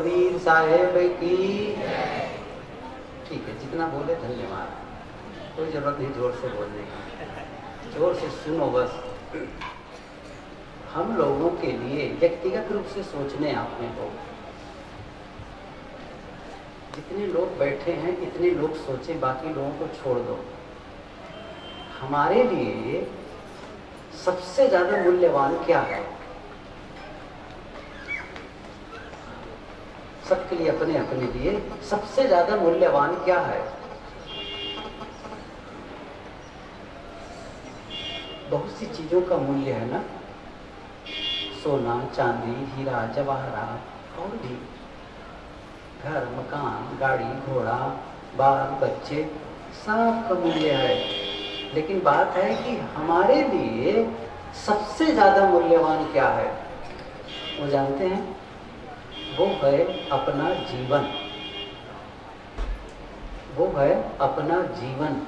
कबीर साहेब की। ठीक है, जितना बोले धन्यवाद। कोई ज़रूरत नहीं ज़ोर से बोलने की। ज़ोर से सुनो बस। हम लोगों के लिए व्यक्तिगत रूप से सोचने आपने को जितने लोग बैठे हैं, इतने लोग सोचे, बाकी लोगों को छोड़ दो। हमारे लिए सबसे ज़्यादा मूल्यवान क्या है? सबके लिए अपने अपने लिए सबसे ज़्यादा मूल्यवान क्या है? बहुत सी चीज़ों का मूल्य है ना? सोना, चांदी, हीरा जवाहरात और भी। घर, मकान, गाड़ी, घोड़ा, बाल, बच्चे, सब का मूल्य है। लेकिन बात है कि हमारे लिए सबसे ज़्यादा मूल्यवान क्या है? वो जानते हैं? वो है अपना जीवन। वो है अपना जीवन।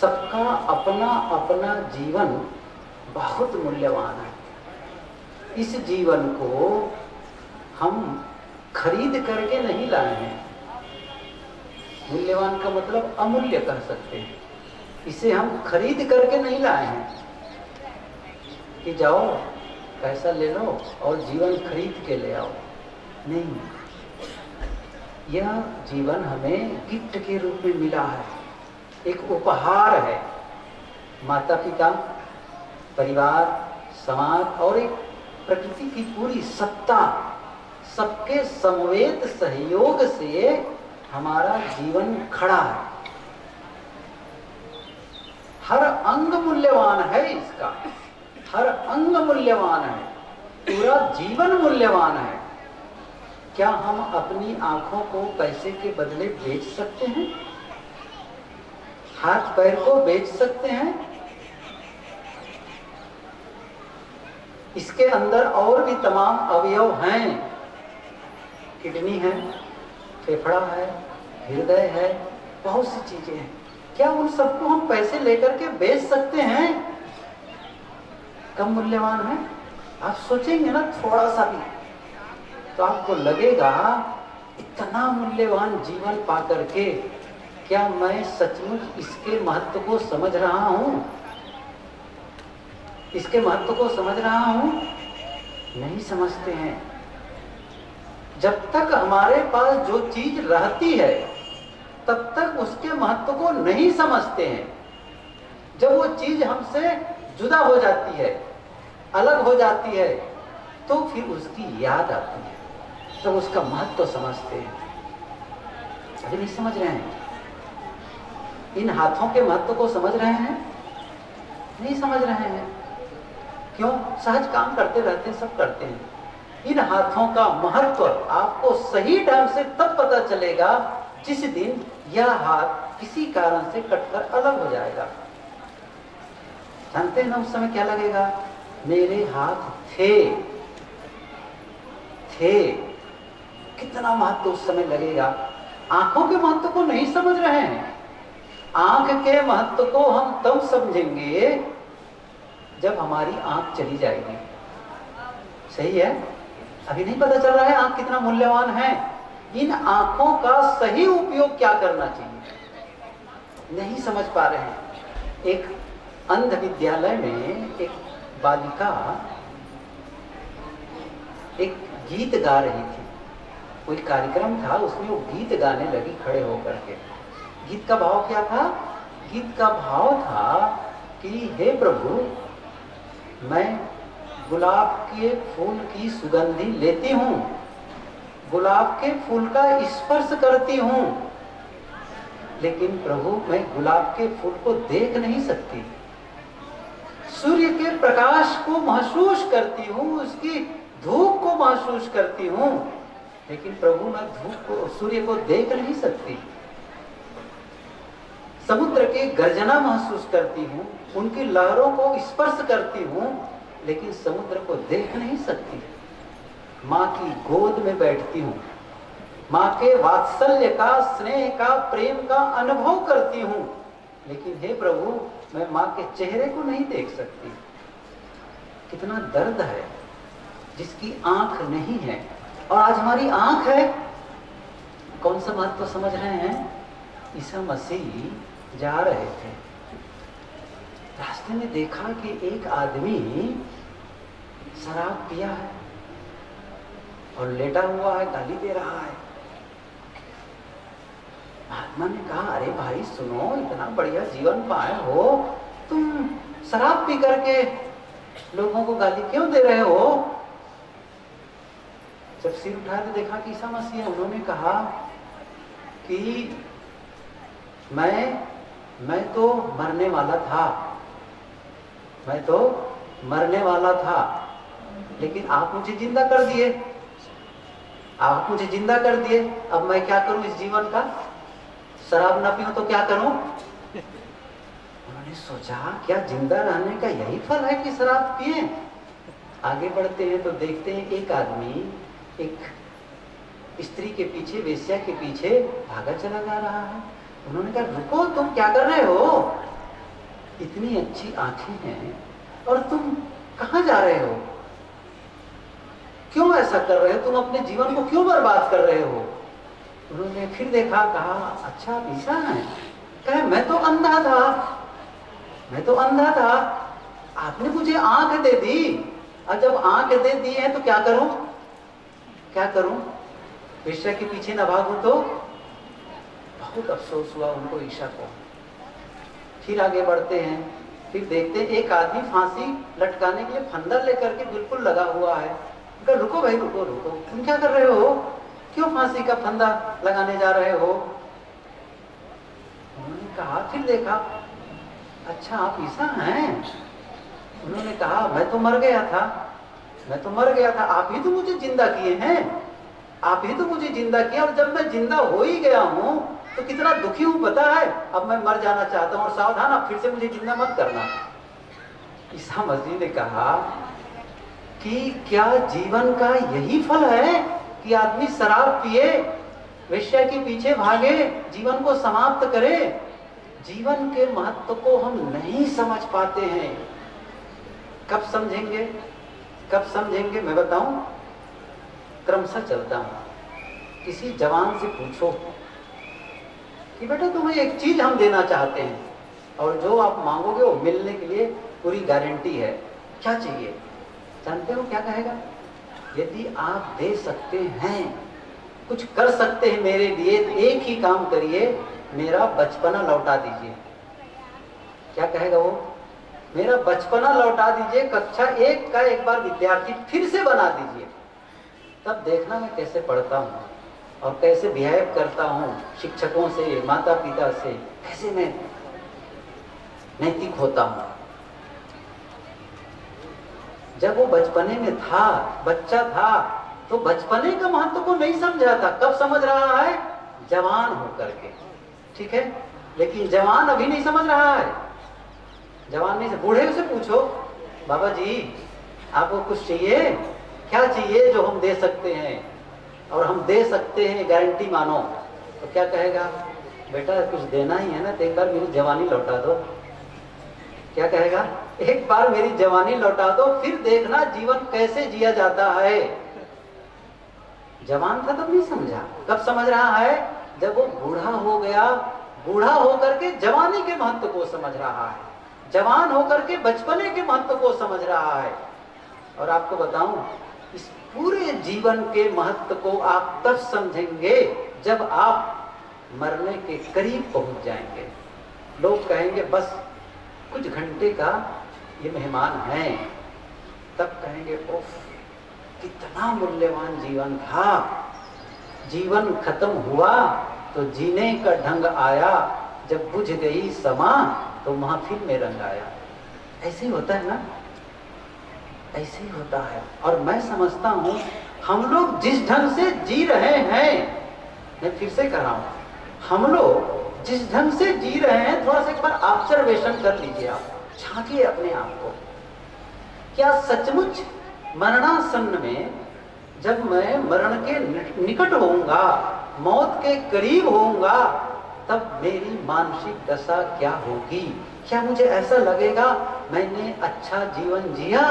सबका अपना अपना जीवन बहुत मूल्यवान है। इस जीवन को हम खरीद करके नहीं लाए हैं। मूल्यवान का मतलब अमूल्य कह सकते हैं। इसे हम खरीद करके नहीं लाए हैं। कि जाओ, पैसा ले लो और जीवन खरीद के ले आओ। नहीं। यह जीवन हमें गिफ्ट के रूप में मिला है। एक उपहार है। माता पिता परिवार, समाज और एक प्रकृति की पूरी सत्ता सबके समवेत सहयोग से हमारा जीवन खड़ा है। हर अंग मूल्यवान है इसका। हर अंग मूल्यवान है। पूरा जीवन मूल्यवान है। क्या हम अपनी आँखों को पैसे के बदले बेच सकते हैं? हाथ पैर को बेच सकते हैं? इसके अंदर और भी तमाम अवयव हैं। किडनी है, फेफड़ा है, हृदय है, बहुत सी चीज़ें हैं। क्या उन सबको हम पैसे लेकर के बेच सकते हैं? कम मूल्यवान है? आप सोचेंगे ना थोड़ा सा भी। तो आपको लगेगा, इतना मूल्यवान जीवन पा करके, क्या मैं सचमुच इसके महत्व को समझ रहा हूँ? इसके महत्व को समझ रहा हूँ? नहीं समझते हैं। जब तक हमारे पास जो चीज़ रहती है, तब तक उसके महत्व को नहीं समझते हैं। जब वो चीज़ हमसे जुदा हो जाती है, अलग हो जाती है तो फिर उसकी याद आती है। तो उसका महत्व समझते हैं। अभी नहीं समझ रहे हैं। इन हाथों के महत्व को समझ रहे हैं? नहीं समझ रहे हैं। क्यों? सहज काम करते रहते हैं सब करते हैं। इन हाथों का महत्व आपको सही ढंग से तब पता चलेगा जिस दिन यह हाथ किसी कारण से कटकर अलग हो जाएगा। जानते हैं ना उस समय क्या लगेगा? मेरे हाथ थे। थे। कितना महत्व उस समय लगेगा? आँखों के महत्व को नहीं समझ रहे हैं। आँख के महत्व को हम तब समझेंगे जब हमारी आँख चली जाएगी। सही है? अभी नहीं पता चल रहा है आँख कितना मूल्यवान है। इन आँखों का सही उपयोग क्या करना चाहिए? नहीं समझ पा रहे हैं। एक अंध विद्यालय में एक बालिका एक गीत गा रही थी। कोई कार्यक्रम था, उसमें वो गीत गाने लगी खड़े होकर के। गीत का भाव क्या था? गीत का भाव था कि, हे प्रभु, मैं गुलाब के फूल की सुगंधी लेती हूँ, गुलाब के फूल का स्पर्श करती हूँ, लेकिन प्रभु, मैं गुलाब के फूल को देख नहीं सकती। सूर्य के प्रकाश को महसूस करती हूँ, उसकी धूप को महसूस करती हूँ लेकिन प्रभु मैं धूप को सूर्य को देख नहीं सकती। समुद्र की गर्जना महसूस करती हूँ, उनकी लहरों को स्पर्श करती हूँ, लेकिन समुद्र को देख नहीं सकती। माँ की गोद में बैठती हूँ। माँ के वात्सल्य का, स्नेह का, प्रेम का अनुभव करती हूँ। लेकिन हे प्रभु, मैं माँ के चेहरे को नहीं देख सकती। कितना दर्द है, जिसकी आँख नहीं है। और आज हमारी आँख है। कौन सा बात तो समझ रहे हैं? ईसा मसीह जा रहे थे। रास्ते में देखा कि एक आदमी शराब पिया है और लेटा हुआ है, गाली दे रहा है। महात्मा ने कहा, अरे भाई, सुनो, इतना बढ़िया जीवन पाए हो। तुम शराब पी करके लोगों को गाली क्यों दे रहे हो? जब सिर उठाया तो देखा कि ईसा मसीह उन्होंने कहा कि मैं मैं तो मरने वाला था। मैं तो मरने वाला था। लेकिन आप मुझे ज़िंदा कर दिए। आप मुझे ज़िंदा कर दिए। अब मैं क्या करूँ इस जीवन का? शराब ना पीऊं तो क्या करूँ? उन्होंने सोचा, क्या ज़िंदा रहने का यही फल है कि शराब पिए? आगे बढ़ते हैं तो देखते हैं एक आदमी एक स्त्री के पीछे, वेश्या के पीछे भागा चला जा रहा है। उन्होंने कहा, रुको, तुम क्या कर रहे हो? इतनी अच्छी आँखें हैं और तुम कहा जा रहे हो? क्यों ऐसा कर रहे हो? तुम अपने जीवन को क्यों बर्बाद कर रहे हो? उन्होंने फिर देखा, कहा अच्छा ऐसा है। कहे, मैं तो अंधा था। मैं तो अंधा था। आपने मुझे आँख दे दी। और जब आँख दे दी है तो क्या करूँ? क्या करूँ? ईशा के पीछे न भागू तो? बहुत अफसोस हुआ उनको ईशा को। फिर आगे बढ़ते हैं। फिर देखते हैं एक आदमी फांसी लटकाने के लिए फंदा लेकर के बिल्कुल लगा हुआ है। रुको भाई, रुको रुको। तुम क्या कर रहे हो? क्यों फांसी का फंदा लगाने जा रहे हो? उन्होंने कहा, फिर देखा अच्छा आप ईसा हैं? उन्होंने कहा, मैं तो मर गया था। मैं तो मर गया था, आप ही तो मुझे ज़िंदा किए हैं। आप ही तो मुझे ज़िंदा किया और जब मैं ज़िंदा हो ही गया हूँ तो कितना दुखी हूँ, पता है? अब मैं मर जाना चाहता हूँ, और सावधान, आप फिर से मुझे ज़िंदा मत करना। ईसा मसीह ने कहा कि क्या जीवन का यही फल है कि आदमी शराब पिए विषय के पीछे भागे, जीवन को समाप्त करे? जीवन के महत्व को हम नहीं समझ पाते हैं। कब समझेंगे? कब समझेंगे मैं बताऊँ? क्रमशः चलता हूँ। किसी जवान से पूछो कि बेटा तुम्हें एक चीज़ हम देना चाहते हैं, और जो आप मांगोगे वो मिलने के लिए पूरी गारंटी है। क्या चाहिए? जानते हो क्या कहेगा? यदि आप दे सकते हैं, कुछ कर सकते हैं मेरे लिए, एक ही काम करिए, मेरा बचपना लौटा दीजिए। क्या कहेगा वो? मेरा बचपना लौटा दीजिए, कक्षा एक का एक बार विद्यार्थी फिर से बना दीजिए। तब देखना मैं कैसे पढ़ता हूँ और कैसे बिहेव करता हूँ शिक्षकों से माता पिता से, कैसे मैं नैतिक होता हूँ। जब वो बचपने में था, बच्चा था तो बचपने का महत्व को नहीं समझा था। कब समझ रहा है? जवान होकर के। ठीक है? लेकिन जवान अभी नहीं समझ रहा है। जवान नहीं से बूढ़े से पूछो बाबा जी आपको कुछ चाहिए? क्या चाहिए जो हम दे सकते हैं? और हम दे सकते हैं गारंटी मानो। तो क्या कहेगा? बेटा, कुछ देना ही है ना तो एक बार मेरी जवानी लौटा दो। क्या कहेगा? एक बार मेरी जवानी लौटा दो, फिर देखना जीवन कैसे जिया जाता है। जवान था तब नहीं समझा। कब समझ रहा है? जब वो बूढ़ा हो गया, बूढ़ा होकर के जवानी के महत्व को समझ रहा है। जवान होकर के बचपने के महत्व को समझ रहा है। और आपको बताऊँ, इस पूरे जीवन के महत्व को आप तब समझेंगे जब आप मरने के करीब पहुँच जाएँगे। लोग कहेंगे, बस, कुछ घंटे का ये मेहमान है। तब कहेंगे ओफ कितना मूल्यवान जीवन था। जीवन खत्म हुआ तो जीने का ढंग आया जब बुझ गई समा तो महफिल में रंग आया। ऐसे ही होता है ना? ऐसे ही होता है। और मैं समझता हूँ, हम लोग जिस ढंग से जी रहे हैं, मैं फिर से कह रहा हूँ, हम लोग जिस ढंग से जी रहे हैं, थोड़ा सा एक बार ऑब्जर्वेशन कर लीजिए आप, झांकिए अपने आप को। क्या सचमुच मरणासन्न में, जब मैं मरण के निकट होऊँगा, मौत के करीब होऊँगा तब मेरी मानसिक दशा क्या होगी? क्या मुझे ऐसा लगेगा, मैंने अच्छा जीवन जिया?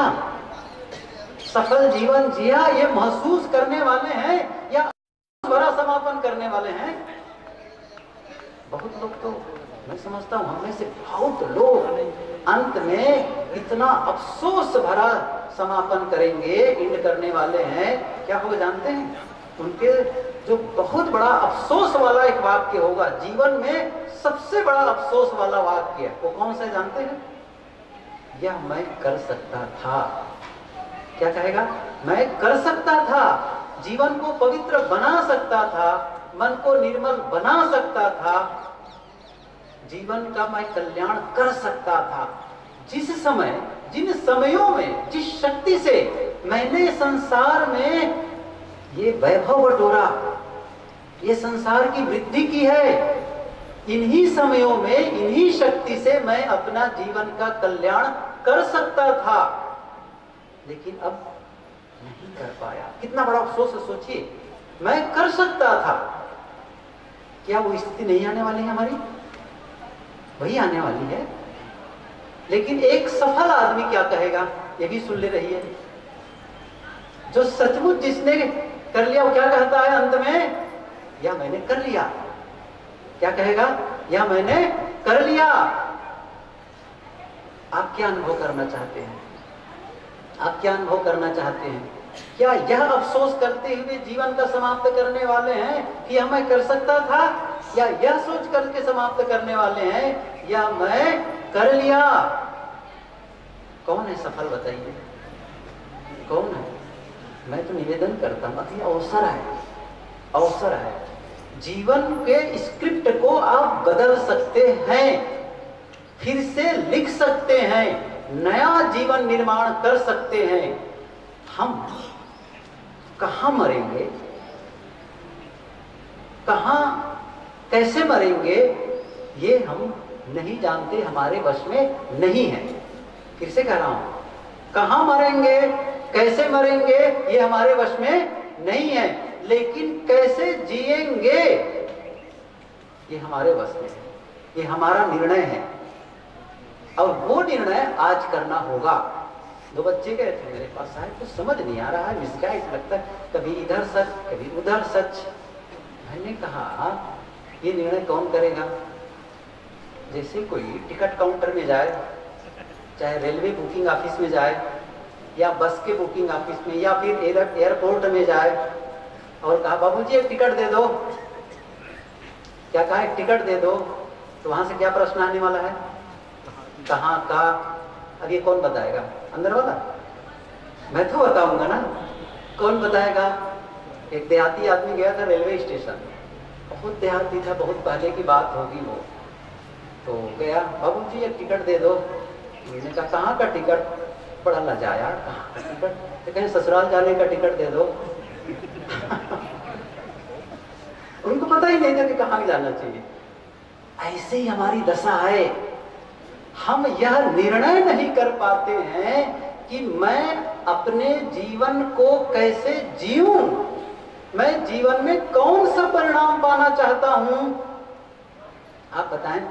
सफल जीवन जिया, ये महसूस करने वाले हैं या बड़ा समापन करने वाले हैं? बहुत लोग तो मैं समझता हूँ, हमें से बहुत लोग अंत में इतना अफसोस भरा समापन करेंगे इंड करने वाले हैं। क्या होगा, जानते हैं? उनके जो बहुत बड़ा अफसोस वाला एक वाक्य होगा, जीवन में सबसे बड़ा अफसोस वाला वाक्य वो कौन सा जानते हैं? यह मैं कर सकता था। क्या कहेगा? मैं कर सकता था, जीवन को पवित्र बना सकता था, मन को निर्मल बना सकता था, जीवन का मैं कल्याण कर सकता था। जिस समय, जिन समयों में, जिस शक्ति से मैंने संसार में ये वैभव बटोरा ये संसार की वृद्धि की है। इन्हीं समयों में, इन्हीं शक्ति से मैं अपना जीवन का कल्याण कर सकता था। लेकिन अब नहीं कर पाया। कितना बड़ा अफसोस है, सोचिए। मैं कर सकता था। क्या वो स्थिति नहीं आने वाली है हमारी? वही आने वाली है। लेकिन एक सफल आदमी क्या कहेगा, ये भी सुन ले रही है। जो सचमुच जिसने कर लिया, वो क्या कहता है अंत में? या मैंने कर लिया। क्या कहेगा? या मैंने कर लिया। आप क्या अनुभव करना चाहते हैं? आप क्या अनुभव करना चाहते हैं? क्या यह अफसोस करते हुए जीवन का समाप्त करने वाले हैं कि हमें कर सकता था? या यह सोच करके समाप्त करने वाले हैं, या मैं कर लिया? कौन है सफल, बताइए? कौन है? मैं तो निवेदन करता हूँ, अभी अवसर है अवसर है। जीवन के स्क्रिप्ट को आप बदल सकते हैं, फिर से लिख सकते हैं, नया जीवन निर्माण कर सकते हैं। हम कहा मरेंगे? कहा, कैसे मरेंगे? ये हम नहीं जानते, हमारे वश में नहीं है। फिर से कह रहा हूँ, कहा मरेंगे? कैसे मरेंगे? ये हमारे वश में नहीं है। लेकिन कैसे जिएँगे? ये हमारे वश में है। ये हमारा निर्णय है। और वो निर्णय आज करना होगा। दो बच्चे गए थे मेरे पास, साहब, कुछ समझ नहीं आ रहा है, मिसगाइड लगता है। कभी इधर सच, कभी उधर सच। मैंने कहा, ये निर्णय कौन करेगा? जैसे कोई टिकट काउंटर में जाए, चाहे रेलवे बुकिंग ऑफ़िस में जाए या बस के बुकिंग ऑफ़िस में या फिर एयरपोर्ट में जाए। और कहा बाबूजी एक टिकट दे दो। क्या कहा, एक टिकट दे दो? तो वहाँ से क्या प्रश्न आने वाला है? कहाँ का अब ये कौन बताएगा? अंदर वाला? मैं तो बताऊँगा ना। कौन बताएगा? एक देहाती आदमी गया था रेलवे स्टेशन बहुत देहाती था, बहुत पहले की बात होगी वो। तो गया, बाबू जी, एक टिकट दे दो। मैंने कहा, कहाँ का टिकट बड़ा लजाया कहाँ? का टिकट? तो कहीं ससुराल जाने का टिकट दे दो। उनको पता ही नहीं था कि कहाँ जाना चाहिए। ऐसे ही हमारी दशा है। हम यह निर्णय नहीं कर पाते हैं कि मैं अपने जीवन को कैसे जीऊं। मैं जीवन में कौन सा परिणाम पाना चाहता हूँ? आप बताएँ,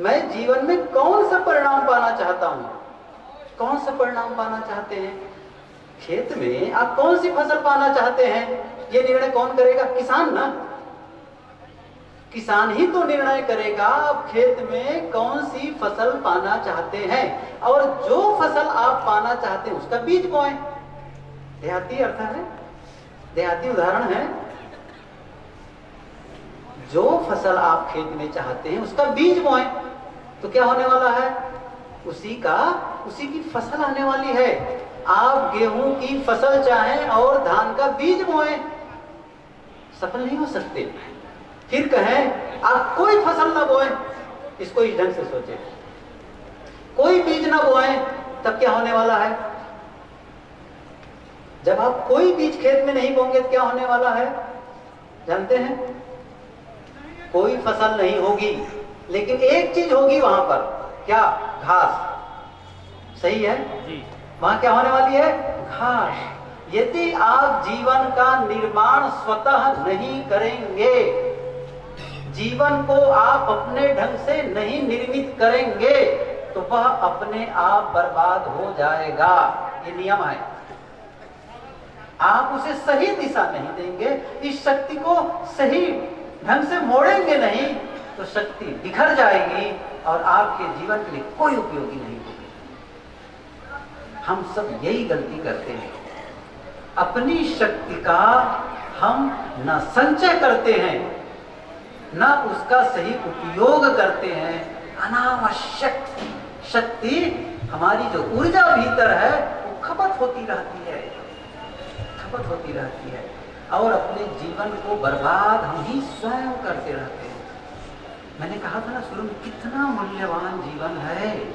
मैं जीवन में कौन सा परिणाम पाना चाहता हूँ? कौन सा परिणाम पाना चाहते हैं? खेत में आप कौन सी फ़सल पाना चाहते हैं? ये निर्णय कौन करेगा? किसान ना। किसान ही तो निर्णय करेगा, आप खेत में कौन सी फ़सल पाना चाहते हैं? और जो फ़सल आप पाना चाहते हैं, उसका बीज बोए देहाती अर्थ है। देहाती उदाहरण है। जो फ़सल आप खेत में चाहते हैं, उसका बीज बोए तो क्या होने वाला है? उसी का, उसी की फ़सल आने वाली है। आप गेहूँ की फ़सल चाहें और धान का बीज बोए, सफल नहीं हो सकते। फिर कहें, आप कोई फ़सल ना बोए। इसको इस ढंग से सोचे। कोई बीज ना बोए, तब क्या होने वाला है? जब आप कोई बीज खेत में नहीं बोंगे तो क्या होने वाला है? जानते हैं? कोई फ़सल नहीं होगी, लेकिन एक चीज़ होगी वहाँ पर। क्या? घास। सही है? वहाँ क्या होने वाली है? घास। यदि आप जीवन का निर्माण स्वतः नहीं करेंगे जीवन को आप अपने ढंग से नहीं निर्मित करेंगे तो वह अपने आप बर्बाद हो जाएगा। ये नियम है। आप उसे सही दिशा नहीं देंगे इस शक्ति को सही ढंग से मोड़ेंगे नहीं तो शक्ति बिखर जाएगी। और आपके जीवन के लिए कोई उपयोगी नहीं होगी। हम सब यही गलती करते हैं। अपनी शक्ति का हम न संचय करते हैं, न उसका सही उपयोग करते हैं। अनावश्यक शक्ति हमारी जो ऊर्जा भीतर है, वो खपत होती रहती है। खपत होती रहती है। और अपने जीवन को बर्बाद हम ही स्वयं करते रहते हैं। मैंने कहा था ना शुरू में कितना मूल्यवान जीवन है।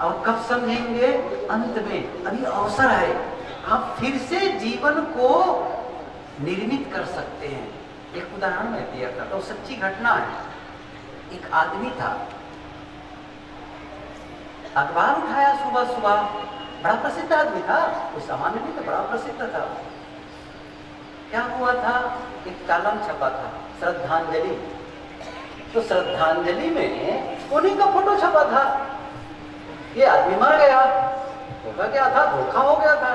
और कब समझेंगे? अंत में। अभी अवसर है। आप फिर से जीवन को निर्मित कर सकते हैं। एक उदाहरण मैं दिया था तो सच्ची घटना है। एक आदमी था। अखबार उठाया सुबह सुबह बड़ा प्रसिद्ध आदमी था। वो सामान्य नहीं था बड़ा प्रसिद्ध था। क्या हुआ था? एक कालम छपा था। श्रद्धांजलि। तो श्रद्धांजलि में उन्हीं का फ़ोटो छपा था। ये आदमी मर गया। होगा क्या था? धोखा हो गया था।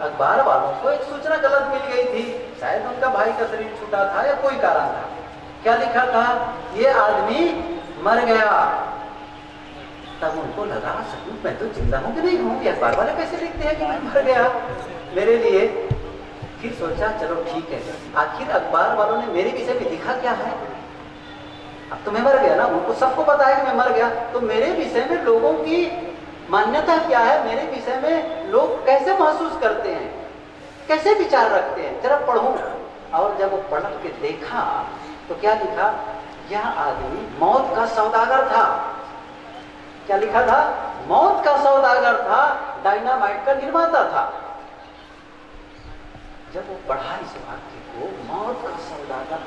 अखबार वालों को एक सूचना गलत मिल गई थी। शायद उनका भाई का शरीर छूटा था या कोई कारण था। क्या लिखा था? ये आदमी मर गया। तब उनको लगा, सचमुच मैं तो ज़िंदा हूँ कि नहीं हूँ? अखबार वाले कैसे लिखते हैं कि मैं मर गया? मेरे लिए फिर सोचा, चलो ठीक है। आखिर अखबार वालों ने मेरे विषय में लिखा क्या है? अब तो मैं मर गया ना, उनको सबको पता है कि मैं मर गया। तो मेरे विषय में लोगों की मान्यता क्या है? मेरे विषय में लोग कैसे महसूस करते हैं? कैसे विचार रखते हैं? जरा पढ़ू। और जब वो पढ़ के देखा तो क्या लिखा? यह आदमी मौत का सौदागर था। क्या लिखा था? मौत का सौदागर था, डायनामाइट का निर्माता था। जब वो पढ़ा इस वाक्य को, मौत का सौदागर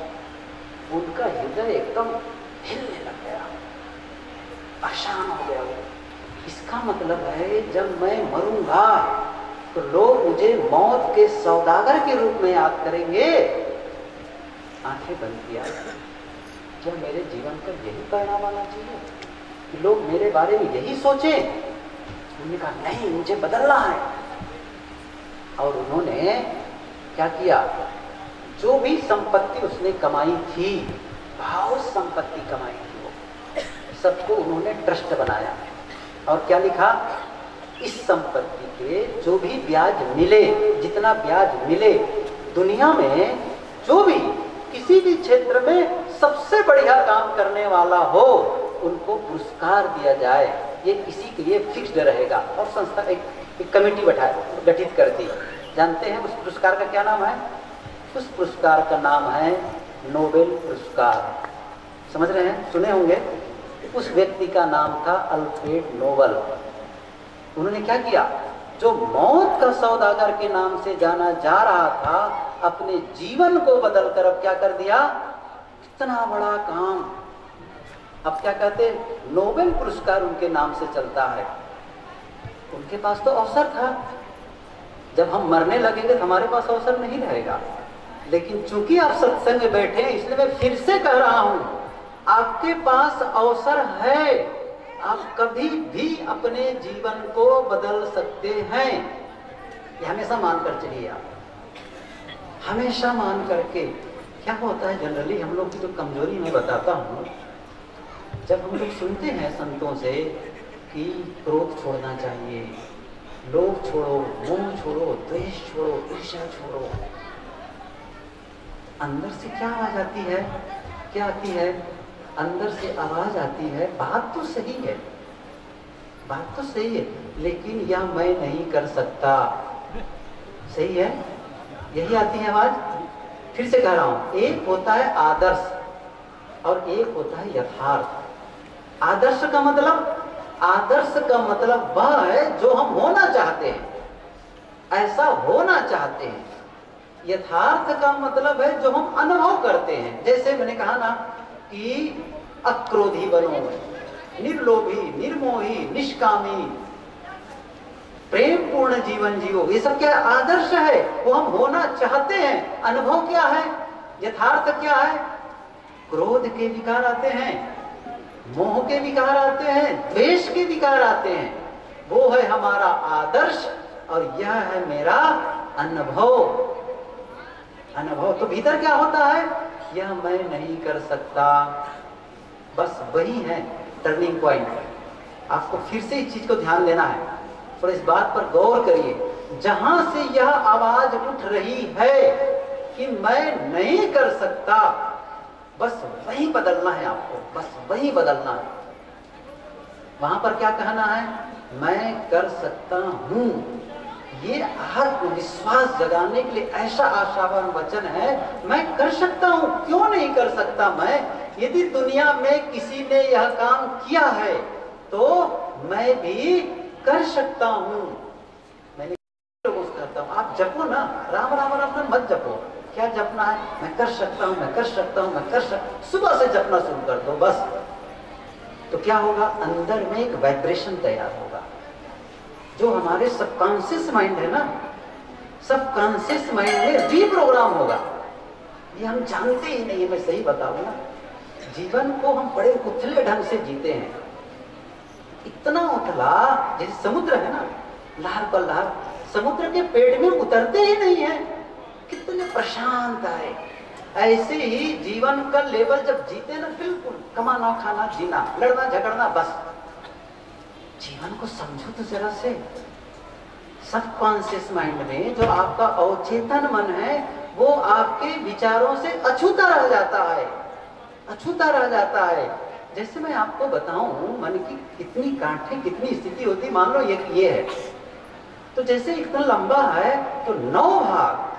उनका हृदय एकदम हिलने लग गया। अशान हो गया इसका मतलब है, जब मैं मरूँगा तो लोग मुझे मौत के सौदागर के रूप में याद करेंगे। आँखें बंद किया। क्या मेरे जीवन का यही परिणाम आना चाहिए? कि लोग मेरे बारे में यही सोचे? उन्होंने कहा, नहीं, मुझे बदलना है। और उन्होंने क्या किया? जो भी संपत्ति उसने कमाई थी भाव संपत्ति कमाई थी वो सबको उन्होंने ट्रस्ट बनाया। और क्या लिखा? इस संपत्ति के जो भी ब्याज मिले जितना ब्याज मिले दुनिया में जो भी किसी भी क्षेत्र में सबसे बढ़िया काम करने वाला हो उनको पुरस्कार दिया जाए। ये इसी के लिए फिक्स्ड रहेगा। और संस्था एक, एक कमेटी बैठा गठित कर दी जानते हैं उस पुरस्कार का क्या नाम है? उस पुरस्कार का नाम है नोबेल पुरस्कार। समझ रहे हैं? सुने होंगे? उस व्यक्ति का नाम था अल्फ्रेड नोबल। उन्होंने क्या किया? जो मौत का सौदागर के नाम से जाना जा रहा था, अपने जीवन को बदलकर अब क्या कर दिया? इतना बड़ा काम। अब क्या कहते नोबेल पुरस्कार उनके नाम से चलता है। उनके पास तो अवसर था। जब हम मरने लगेंगे तो हमारे पास अवसर नहीं रहेगा। लेकिन चूँकि आप सत्संग में बैठे इसलिए मैं फिर से कह रहा हूँ, आपके पास अवसर है। आप कभी भी अपने जीवन को बदल सकते हैं। ये हमेशा मान कर चलिए आप। हमेशा मान करके क्या होता है जनरली हम लोग की जो कमज़ोरी मैं बताता हूँ। जब हम लोग सुनते हैं संतों से कि क्रोध छोड़ना चाहिए, लोभ छोड़ो, मोह छोड़ो, द्वेष छोड़ो, ईर्ष्या छोड़ो अंदर से क्या आवाज़ आती है? क्या आती है? अंदर से आवाज़ आती है। बात तो सही है। बात तो सही है, लेकिन यह मैं नहीं कर सकता। सही है? यही आती है आवाज़? फिर से कह रहा हूँ, एक होता है आदर्श और एक होता है यथार्थ। आदर्श का मतलब आदर्श का मतलब वह है जो हम होना चाहते हैं। ऐसा होना चाहते हैं। यथार्थ का मतलब है जो हम अनुभव करते हैं। जैसे मैंने कहा ना कि अक्रोधी बनो निर्लोभी, निर्मोही, निष्कामी प्रेम पूर्ण जीवन जियो ये सब क्या आदर्श है? वो हम होना चाहते हैं। अनुभव क्या है? यथार्थ क्या है? क्रोध के विकार आते हैं, मोह के विकार आते हैं, द्वेष के विकार आते हैं। वो है हमारा आदर्श और यह है मेरा अनुभव। अनुभव। तो भीतर क्या होता है? यह मैं नहीं कर सकता। बस वही है टर्निंग पॉइंट आपको फिर से इस चीज़ को ध्यान देना है। और इस बात पर गौर करिए, जहाँ से यह आवाज़ उठ रही है कि मैं नहीं कर सकता, बस वही बदलना है आपको, बस वही बदलना है। वहाँ पर क्या कहना है? मैं कर सकता हूँ। ये आत्मविश्वास जगाने के लिए ऐसा आशावान वचन है, मैं कर सकता हूँ, क्यों नहीं कर सकता मैं? यदि दुनिया में किसी ने यह काम किया है तो मैं भी कर सकता हूँ। मैंने लोगों से कहता हूँ, आप जपो ना, राम राम राम राम मत जपो। क्या जपना है? मैं कर सकता हूँ, मैं कर सकता हूँ, मैं कर सकता सुबह से जपना शुरू कर दो, बस। तो क्या होगा? अंदर में एक वाइब्रेशन तैयार होगा। जो हमारे सबकॉन्सियस माइंड है ना सबकॉन्सियस माइंड में रीप्रोग्राम होगा। ये हम जानते ही नहीं मैं सही बताऊँ ना जीवन को हम बड़े उथले ढंग से जीते हैं। इतना उथला, जैसे समुद्र है ना, लहर पर लहर, समुद्र के पेट में उतरते ही नहीं है। कितने प्रशांत है ऐसे ही जीवन का लेवल जब जीते ना, बिल्कुल कमाना, खाना, जीना, लड़ना, झगड़ना, बस। जीवन को समझो तो जरा से। सबकॉन्सियस माइंड में जो आपका अवचेतन मन है, वो आपके विचारों से अछूता रह जाता है। अछूता रह जाता है। जैसे मैं आपको बताऊँ, मन की कितनी गांठें, कितनी स्थिति होती, मान लो ये ये है। तो जैसे इतना लंबा है तो नौ भाग।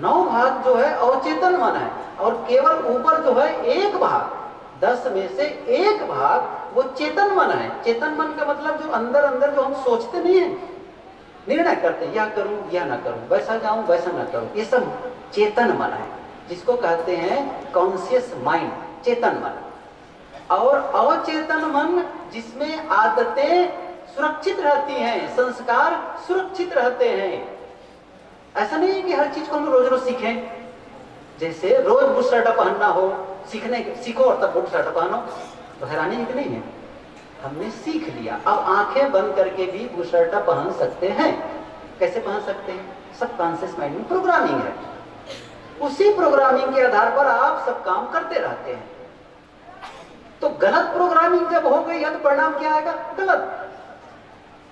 नौ भाग जो है, अवचेतन मन है। और केवल ऊपर जो है, एक भाग। दस में से एक भाग वो चेतन मन है। चेतन मन का मतलब जो अंदर अंदर जो हम सोचते नहीं है। निर्णय करते या करूँ, या ना करूँ। वैसा जाऊँ, वैसा ना करूँ। ये सब चेतन मन है, जिसको कहते हैं कॉन्सियस माइंड चेतन मन। और अवचेतन मन जिसमें आदतें सुरक्षित रहती हैं, संस्कार सुरक्षित रहते हैं। ऐसा नहीं है कि हर चीज़ को हम रोज रोज सीखें। जैसे रोज बुट शर्ट पहनना हो सीखने के सीखो और तब बुट शर्ट पहनो तो हैरानी इतनी है। हमने सीख लिया। अब आँखें बंद करके भी बुट शर्ट पहन सकते हैं। कैसे पहन सकते हैं? सब कॉन्सियस माइंड में प्रोग्रामिंग है। उसी प्रोग्रामिंग के आधार पर आप सब काम करते रहते हैं। तो गलत प्रोग्रामिंग जब हो गई है तो परिणाम क्या आएगा? गलत।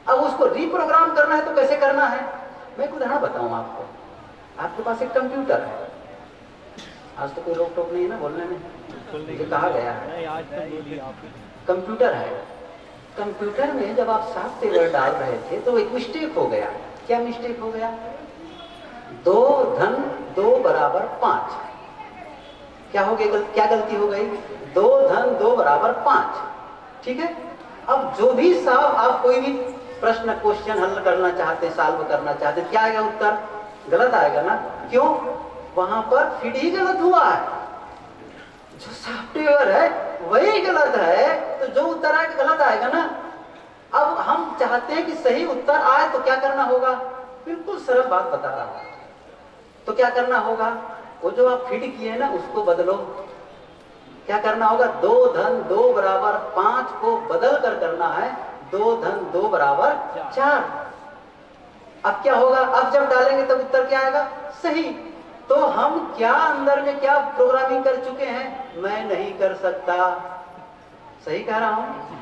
अब उसको रिप्रोग्राम करना है तो कैसे करना है? मैं एक उदाहरण बताऊँ आपको। आपके पास एक कंप्यूटर है। आज तो कोई रोक टोक नहीं है ना बोलने में? मुझे कहा गया है। कंप्यूटर है। कंप्यूटर में जब आप सॉफ्टवेयर डाल रहे थे तो एक मिस्टेक हो गया। क्या मिस्टेक हो गया? दो धन दो बराबर पाँच। क्या हो गया गल, क्या गलती हो गई? दो धन दो बराबर पाँच। ठीक है? अब जो भी साहब आप कोई भी प्रश्न क्वेश्चन हल करना चाहते सॉल्व करना चाहते क्या आएगा उत्तर? गलत आएगा ना? क्यों? वहाँ पर फिर ही गलत हुआ है। जो सॉफ्टवेयर है वही गलत है। तो जो उत्तर आएगा गलत आएगा ना अब हम चाहते हैं कि सही उत्तर आए तो क्या करना होगा? बिल्कुल सरल बात बता रहा हूँ। तो क्या करना होगा? वो जो आप फिट किए ना उसको बदलो। क्या करना होगा? दो धन दो बराबर पाँच को बदल कर करना है। दो धन दो बराबर चार। अब क्या होगा? अब जब डालेंगे तब उत्तर क्या आएगा? सही। तो हम क्या अंदर में क्या प्रोग्रामिंग कर चुके हैं? मैं नहीं कर सकता। सही कह रहा हूँ?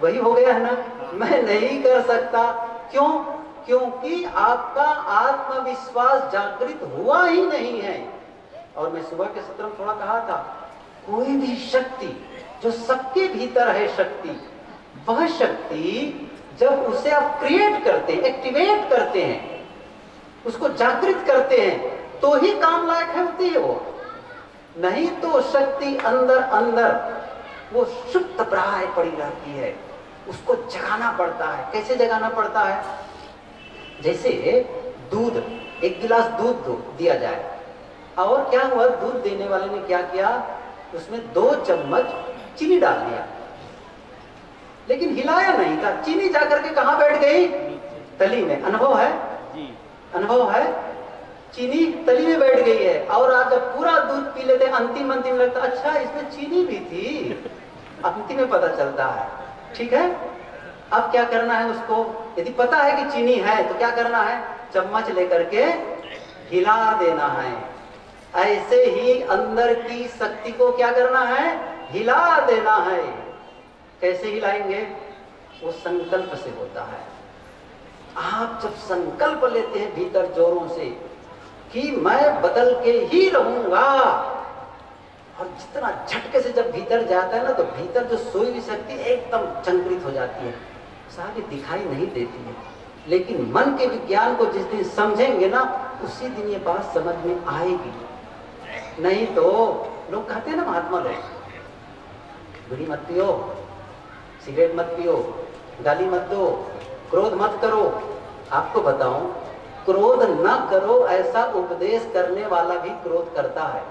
वही हो गया है ना? मैं नहीं कर सकता। क्यों? क्योंकि आपका आत्मविश्वास जागृत हुआ ही नहीं है। और मैं सुबह के सत्र में थोड़ा कहा था, कोई भी शक्ति, जो सबके भीतर है शक्ति, वह शक्ति जब उसे आप क्रिएट करते एक्टिवेट करते हैं, उसको जागृत करते हैं तो ही काम लायक है होती है वो नहीं तो शक्ति अंदर अंदर वो सुप्त प्राय पड़ी रहती है। उसको जगाना पड़ता है। कैसे जगाना पड़ता है? जैसे दूध एक गिलास दूध दिया जाए। और क्या हुआ? दूध देने वाले ने क्या किया? उसमें दो चम्मच चीनी डाल दिया। लेकिन हिलाया नहीं था। चीनी जाकर के कहा बैठ गई? तली में। अनुभव है? अनुभव है? चीनी तली में बैठ गई है और आज जब पूरा दूध पी लेते अंतिम अंतिम लगता अच्छा इसमें चीनी भी थी। अंतिम में पता चलता है। ठीक है? अब क्या करना है उसको? यदि पता है कि चीनी है तो क्या करना है? चम्मच लेकर के हिला देना है। ऐसे ही अंदर की शक्ति को क्या करना है? हिला देना है। कैसे हिलाएँगे? वो संकल्प से होता है। आप जब संकल्प लेते हैं भीतर जोरों से कि मैं बदल के ही रहूँगा। और जितना झटके से जब भीतर जाता है ना तो भीतर जो सोई हुई शक्ति एकदम चंकृत हो जाती है। सारी दिखाई नहीं देती है। लेकिन मन के विज्ञान को जिस दिन समझेंगे ना, उसी दिन ये बात समझ में आएगी। नहीं तो लोग कहते हैं ना, महात्मा लोग बीड़ी मत पियो, सिगरेट मत पियो, गाली मत दो, क्रोध मत करो। आपको बताऊँ क्रोध न करो, ऐसा उपदेश करने वाला भी क्रोध करता है।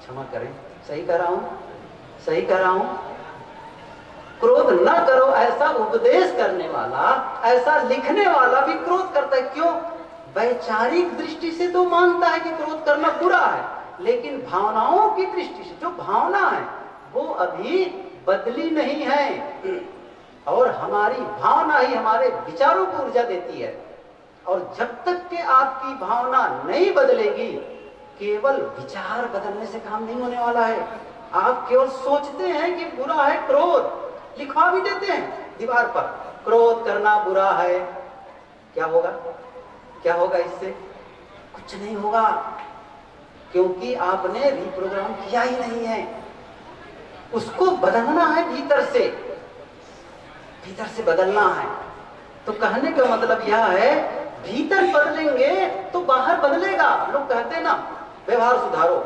क्षमा करें। सही कह रहा हूँ? सही कह रहा हूँ? क्रोध न करो, ऐसा उपदेश करने वाला, ऐसा लिखने वाला भी क्रोध करता है। क्यों? वैचारिक दृष्टि से तो मानता है कि क्रोध करना बुरा है, लेकिन भावनाओं की दृष्टि से जो भावना है, वो अभी बदली नहीं है। और हमारी भावना ही हमारे विचारों को ऊर्जा देती है। और जब तक के आपकी भावना नहीं बदलेगी, केवल विचार बदलने से काम नहीं होने वाला है। आप केवल सोचते हैं कि बुरा है क्रोध, लिखवा भी देते हैं दीवार पर। क्रोध करना बुरा है। क्या होगा? क्या होगा इससे? कुछ नहीं होगा, क्योंकि आपने रिप्रोग्राम किया ही नहीं है। उसको बदलना है भीतर से। भीतर से बदलना है। तो कहने का मतलब यह है भीतर बदलेंगे तो बाहर बदलेगा। लोग कहते हैं ना, व्यवहार सुधारो।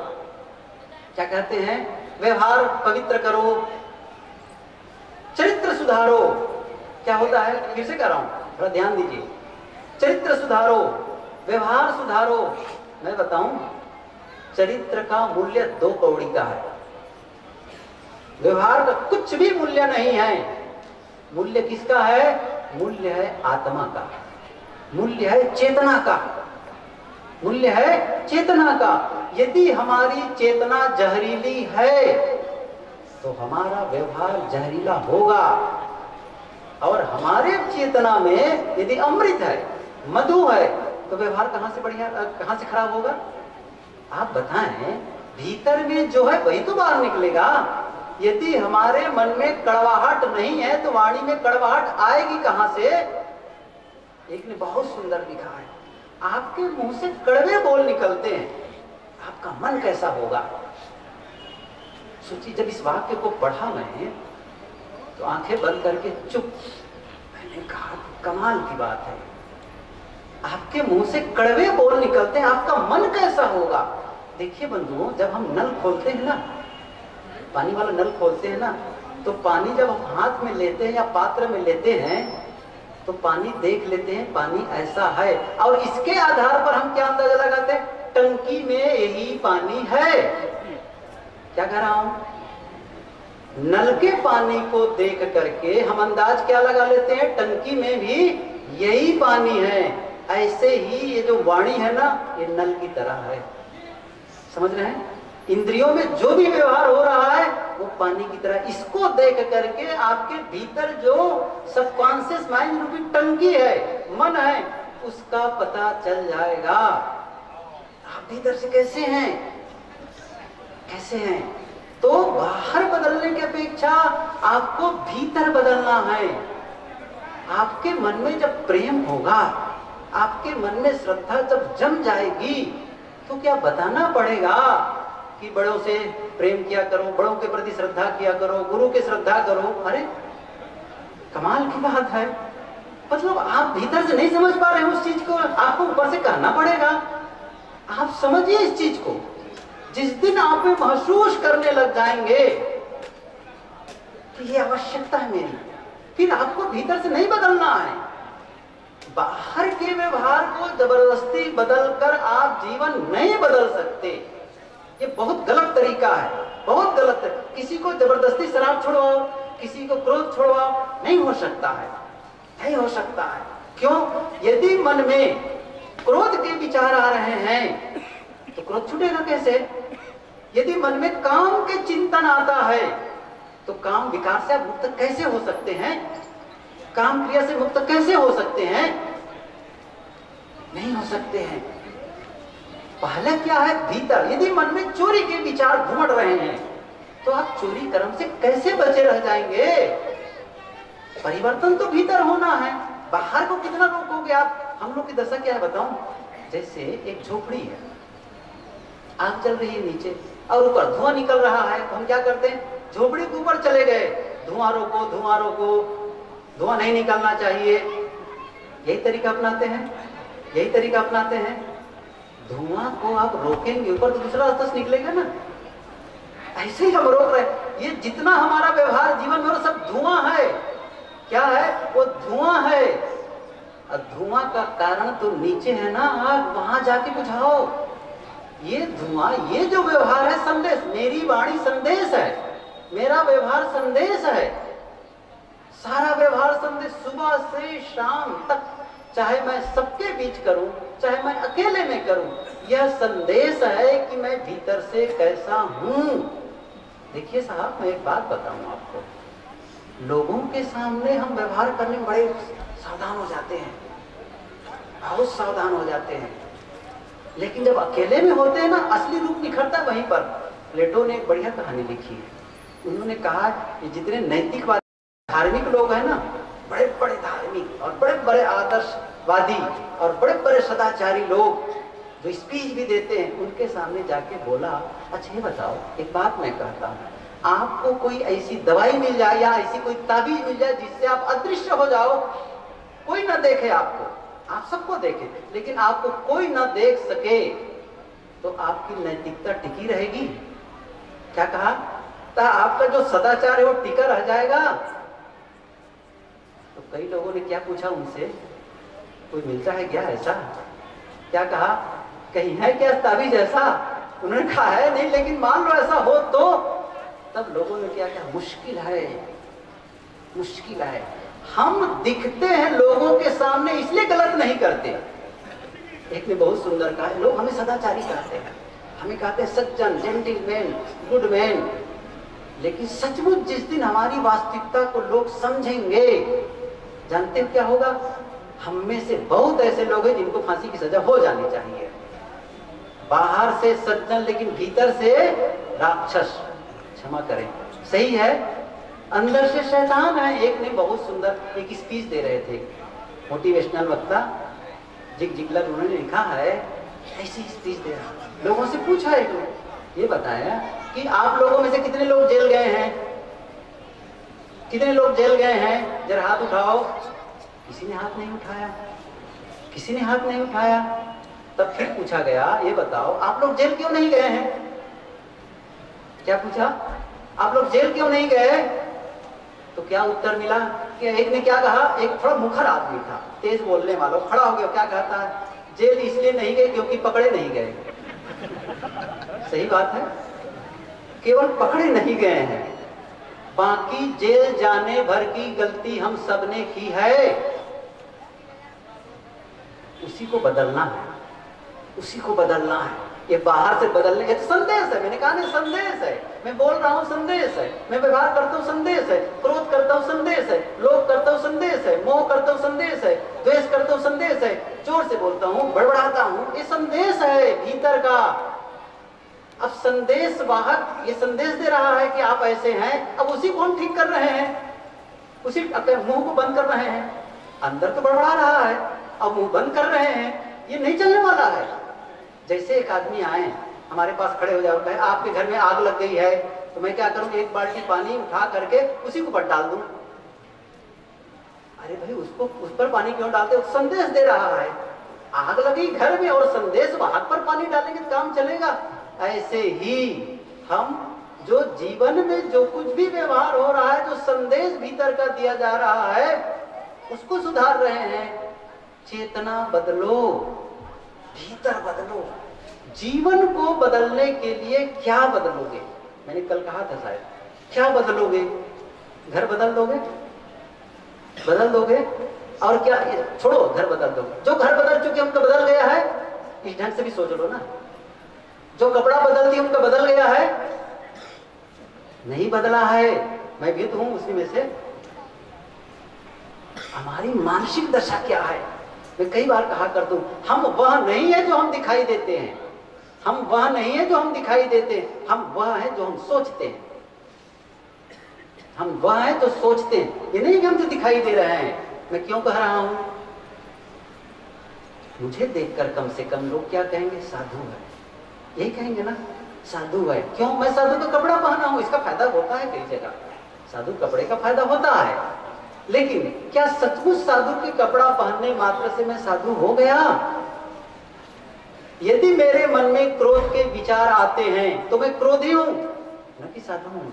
क्या कहते हैं? व्यवहार पवित्र करो, चरित्र सुधारो। क्या होता है? फिर से कह रहा हूँ, थोड़ा ध्यान दीजिए। चरित्र सुधारो, व्यवहार सुधारो। मैं बताऊँ, चरित्र का मूल्य दो कौड़ी का है। व्यवहार का कुछ भी मूल्य नहीं है। मूल्य किसका है? मूल्य है आत्मा का। मूल्य है चेतना का। मूल्य है चेतना का। यदि हमारी चेतना जहरीली है तो हमारा व्यवहार जहरीला होगा। और हमारे चेतना में यदि अमृत है, मधु है तो व्यवहार कहाँ से बढ़िया कहाँ से खराब होगा? आप बताएँ, भीतर में जो है वही तो बाहर निकलेगा। यदि हमारे मन में कड़वाहट नहीं है तो वाणी में कड़वाहट आएगी कहाँ से? एक ने बहुत सुंदर लिखा है। आपके मुँह से कड़वे बोल निकलते हैं। आपका मन कैसा होगा? सोचिए जब इस वाक्य को पढ़ा मैं तो आँखें बंद करके चुप। मैंने कहा, कमाल की बात है। आपके मुँह से कड़वे बोल निकलते हैं। आपका मन कैसा होगा? देखिए बंधुओं, जब हम नल खोलते हैं ना, पानी वाला नल खोलते हैं ना तो पानी जब हम हाथ में लेते हैं या पात्र में लेते हैं तो पानी देख लेते हैं, पानी ऐसा है। और इसके आधार पर हम क्या अंदाज़ा लगाते हैं? टंकी में यही पानी है। क्या कह रहा हूँ? नल के पानी को देख करके हम अंदाज क्या लगा लेते हैं? टंकी में भी यही पानी है। ऐसे ही ये जो वाणी है ना, ये नल की तरह है। समझ रहे हैं? इंद्रियों में जो भी व्यवहार हो रहा है, वो पानी की तरह इसको देख करके आपके भीतर जो सबकॉन्सियस माइंड रूपी टंकी है, मन है, उसका पता चल जाएगा। आप भीतर से कैसे हैं? कैसे हैं? तो बाहर बदलने की अपेक्षा आपको भीतर बदलना है। आपके मन में जब प्रेम होगा, आपके मन में श्रद्धा जब जम जाएगी तो क्या बताना पड़ेगा? कि बड़ों से प्रेम किया करो, बड़ों के प्रति श्रद्धा किया करो गुरु के श्रद्धा करो। अरे, कमाल की बात है। मतलब आप भीतर से नहीं समझ पा रहे हो उस चीज़ को। आपको ऊपर से कहना पड़ेगा। आप समझिए इस चीज़ को। जिस दिन आप महसूस करने लग जाएँगे कि ये आवश्यकता है मेरी। फिर आपको भीतर से नहीं बदलना है। बाहर के व्यवहार को ज़बरदस्ती बदलकर आप जीवन नहीं बदल सकते। ये बहुत गलत तरीका है, बहुत गलत है। किसी को ज़बरदस्ती शराब छोड़वाओ, किसी को क्रोध छोड़वाओ, नहीं हो सकता है। नहीं हो सकता है। क्यों? यदि मन में क्रोध के विचार आ रहे हैं तो क्रोध छूटेगा कैसे? यदि मन में काम के चिंतन आता है तो काम विकार से मुक्त कैसे हो सकते हैं? काम क्रिया से मुक्त कैसे हो सकते हैं? नहीं हो सकते हैं। पहले क्या है? भीतर, यदि मन में चोरी के विचार घुमड़ रहे हैं तो आप चोरी कर्म से कैसे बचे रह जाएँगे? परिवर्तन तो भीतर होना है। बाहर को कितना रोकोगे आप? हम लोग की दशा क्या है बताऊँ? जैसे एक झोपड़ी है। आग चल रही है नीचे, और ऊपर धुआँ निकल रहा है तो हम क्या करते हैं? झोपड़ी के ऊपर चले गए। धुआँ रोको धुआँ रोको। धुआँ नहीं निकलना चाहिए। यही तरीका अपनाते हैं? यही तरीका अपनाते हैं? धुआँ को आप रोकेंगे, ऊपर तो दूसरा रास्ता निकलेगा ना। ऐसे ही हम रोक रहे ये जितना हमारा व्यवहार जीवन में सब धुआँ है। क्या है? वो धुआँ है। धुआँ का कारण तो नीचे है ना आग वहाँ जाके बुझाओ। ये धुआँ, ये जो व्यवहार है, संदेश, मेरी वाणी संदेश है। मेरा व्यवहार संदेश है। सारा व्यवहार संदेश सुबह से शाम तक, चाहे मैं सबके बीच करूँ चाहे मैं अकेले में करूँ, यह संदेश है कि मैं भीतर से कैसा हूँ। देखिए साहब, मैं एक बात बताऊँ आपको। लोगों के सामने हम व्यवहार करने में बड़े सावधान हो जाते हैं। बहुत सावधान हो जाते हैं। लेकिन जब अकेले में होते हैं ना, असली रूप निखरता वहीं पर। प्लेटो ने एक बढ़िया कहानी लिखी है। उन्होंने कहा कि जितने नैतिकवादी, धार्मिक लोग हैं ना बड़े बड़े धार्मिक और बड़े बड़े आदर्शवादी और बड़े बड़े सदाचारी लोग जो स्पीच भी देते हैं, उनके सामने जाके बोला अच्छा ये बताओ, एक बात मैं कहता हूँ। आपको कोई ऐसी दवाई मिल जाए या ऐसी कोई ताबीज मिल जाए जिससे आप अदृश्य हो जाओ? कोई ना देखे आपको। आप सबको देखे, लेकिन आपको कोई ना देख सके तो आपकी नैतिकता टिकी रहेगी। क्या कहा? ता आपका जो सदाचार है, वो टिका रह जाएगा। तो कई लोगों ने क्या पूछा उनसे? कोई मिलता है क्या ऐसा? क्या कहा? कहीं है क्या ताबीज ऐसा उन्होंने कहा है नहीं, लेकिन मान लो ऐसा हो तो। तब लोगों ने क्या कहा? मुश्किल है। मुश्किल है। हम दिखते हैं लोगों के सामने, इसलिए गलत नहीं करते। एक ने बहुत सुंदर कहा, लोग हमें सदाचारी कहते हैं। हमें कहते हैं, सज्जन जेंटिलमैन गुड मैन लेकिन सचमुच जिस दिन हमारी वास्तविकता को लोग समझेंगे, जानते क्या होगा? हम में से बहुत ऐसे लोग हैं जिनको फांसी की सजा हो जानी चाहिए। बाहर से सज्जन, लेकिन भीतर से राक्षस। क्षमा करें। सही है? अंदर से शैतान है। एक ने बहुत सुंदर एक स्पीच दे रहे थे। मोटिवेशनल वक्ता, जिग जिगलर उन्होंने लिखा है, ऐसी स्पीच दे रहा। लोगों से पूछा एक ने, ये बताया कि आप लोगों में से कितने लोग जेल गए हैं? कितने लोग जेल गए हैं? जरा हाथ उठाओ। किसी ने हाथ नहीं उठाया? किसी ने हाथ नहीं उठाया? तब फिर पूछा गया, ये बताओ, आप लोग जेल क्यों नहीं गए हैं? क्या पूछा? आप लोग जेल क्यों नहीं गए? तो क्या उत्तर मिला कि एक ने क्या कहा? एक थोड़ा मुखर आदमी था, तेज बोलने वाला, खड़ा हो गया। क्या कहता है? जेल इसलिए नहीं गए क्योंकि पकड़े नहीं गए। सही बात है। केवल पकड़े नहीं गए हैं। बाकी जेल जाने भर की गलती हम सबने की है। उसी को बदलना है। उसी को बदलना है। ये बाहर से बदलने ये तो संदेश है। मैंने कहा नहीं संदेश है। मैं बोल रहा हूँ, संदेश है। मैं व्यवहार करता हूँ, संदेश है। क्रोध करता हूँ, संदेश है। लोभ करता हूँ, संदेश है। मोह करता हूँ, संदेश है। द्वेष करता हूँ, संदेश है। ज़ोर से बोलता हूँ बड़बड़ाता हूँ। ये संदेश है भीतर का। अब संदेश वाहक ये संदेश दे रहा है कि आप ऐसे हैं। अब उसी को हम ठीक कर रहे हैं। उसी मुँह को बंद कर रहे हैं। अंदर तो बड़बड़ा रहा है। अब मुँह बंद कर रहे हैं, ये नहीं चलने वाला है। जैसे एक आदमी आए, हमारे पास खड़े हो जाए आपके घर में आग लग गई है तो मैं क्या करूँ एक बाल्टी पानी उठा करके उसी को ऊपर डाल दूँ? अरे भाई, उसको, उस पर पानी क्यों डालते संदेश दे रहा है। आग लगी घर में और संदेश वहाँ पर पानी डालेंगे तो काम चलेगा। ऐसे ही हम, जो जीवन में जो कुछ भी व्यवहार हो रहा है, जो संदेश भीतर का दिया जा रहा है, उसको सुधार रहे हैं। चेतना बदलो, भीतर बदलो। जीवन को बदलने के लिए क्या बदलोगे? मैंने कल कहा था शायद। क्या बदलोगे? घर बदल दोगे? बदल दोगे? और क्या? छोड़ो, घर बदल दोगे। जो घर बदल चुके उनका बदल गया है। इस ढंग से भी सोच लो ना। जो कपड़ा बदल दिया उनका बदल गया है। नहीं बदला है। मैं भी तो हूँ, उसी में से। हमारी मानसिक दशा क्या है? मैं कई बार कहा कर दू, हम वह नहीं है जो हम दिखाई देते हैं। हम वह नहीं है जो हम दिखाई देते हैं। हम वह है जो हम सोचते हैं। हम वह है जो सोचते हैं। ये नहीं हम जो दिखाई दे रहे हैं। मैं क्यों कह रहा हूँ? मुझे देखकर कम से कम लोग क्या कहेंगे? साधु है। यही कहेंगे ना, साधु है। क्यों? मैं साधु का कपड़ा पहना हूँ, इसका फ़ायदा होता है कई जगह। साधु कपड़े का फ़ायदा होता है। लेकिन क्या सचमुच साधु के कपड़ा पहनने मात्र से मैं साधु हो गया? यदि मेरे मन में क्रोध के विचार आते हैं तो मैं क्रोधी हूँ। न कि साधु हूँ।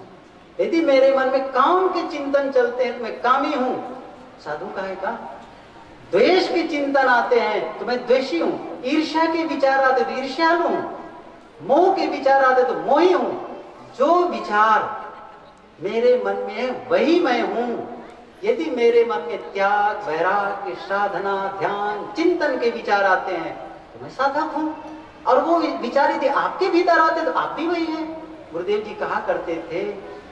यदि मेरे मन में काम के चिंतन चलते हैं तो मैं कामी हूँ। साधु का है का? द्वेष के चिंतन आते हैं तो मैं द्वेषी हूँ। ईर्ष्या के विचार आते तो ईर्ष्यालु हूँ। मोह के विचार आते तो मोही हूँ। जो विचार मेरे मन में है, वही मैं हूँ। यदि मेरे मन में त्याग वैराग्य साधना, ध्यान, चिंतन के विचार आते हैं तो मैं साधक हूँ। और वो विचार यदि आपके भीतर आते तो आप भी वही हैं। गुरुदेव जी कहा करते थे,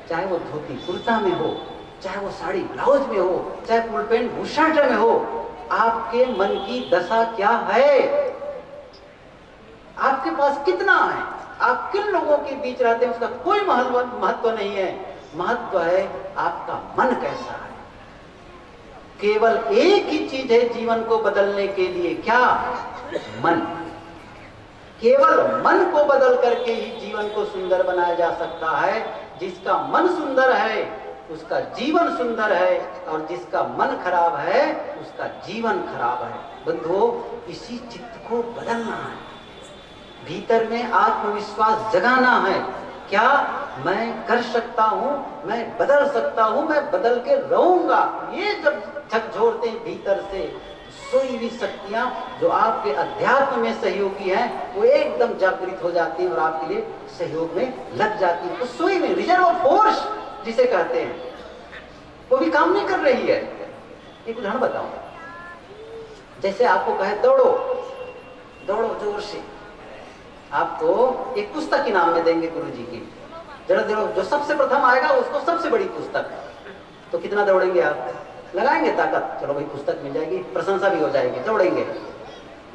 चाहे वो धोती कुर्ता में हो, चाहे वो साड़ी ब्लाउज में हो, चाहे फुल पेंट भूषण में हो, आपके मन की दशा क्या है? आपके पास कितना है? आप किन लोगों के बीच रहते हैं, उसका कोई महत्व नहीं है। महत्व है आपका मन कैसा? केवल एक ही चीज़ है जीवन को बदलने के लिए। क्या? मन। केवल मन को बदल करके ही जीवन को सुंदर बनाया जा सकता है। जिसका मन सुंदर है, उसका जीवन सुंदर है, और जिसका मन खराब है, उसका जीवन खराब है। बंधुओं इसी चित्त को बदलना है। भीतर में आत्मविश्वास जगाना है। क्या? मैं कर सकता हूँ, मैं बदल सकता हूँ, मैं बदल के रहूँगा। ये जब झकझोरते भीतर से सोई हुई शक्तियाँ जो आपके अध्यात्म में सहयोगी हैं, वो एकदम जागृत हो जाती हैं और आपके लिए सहयोग में लग जाती है। तो सोई में रिज़र्व फोर्स, जिसे कहते हैं, वो भी काम नहीं कर रही है। एक उदाहरण बताऊँ। जैसे आपको कहे, दौड़ो दौड़ो ज़ोर से। आपको एक पुस्तक इनाम में देंगे गुरु जी की। जरा जो सबसे प्रथम आएगा, उसको सबसे बड़ी पुस्तक। तो कितना दौड़ेंगे आप? लगाएँगे ताकत। चलो भाई, पुस्तक मिल जाएगी, प्रशंसा भी हो जाएगी, दौड़ेंगे।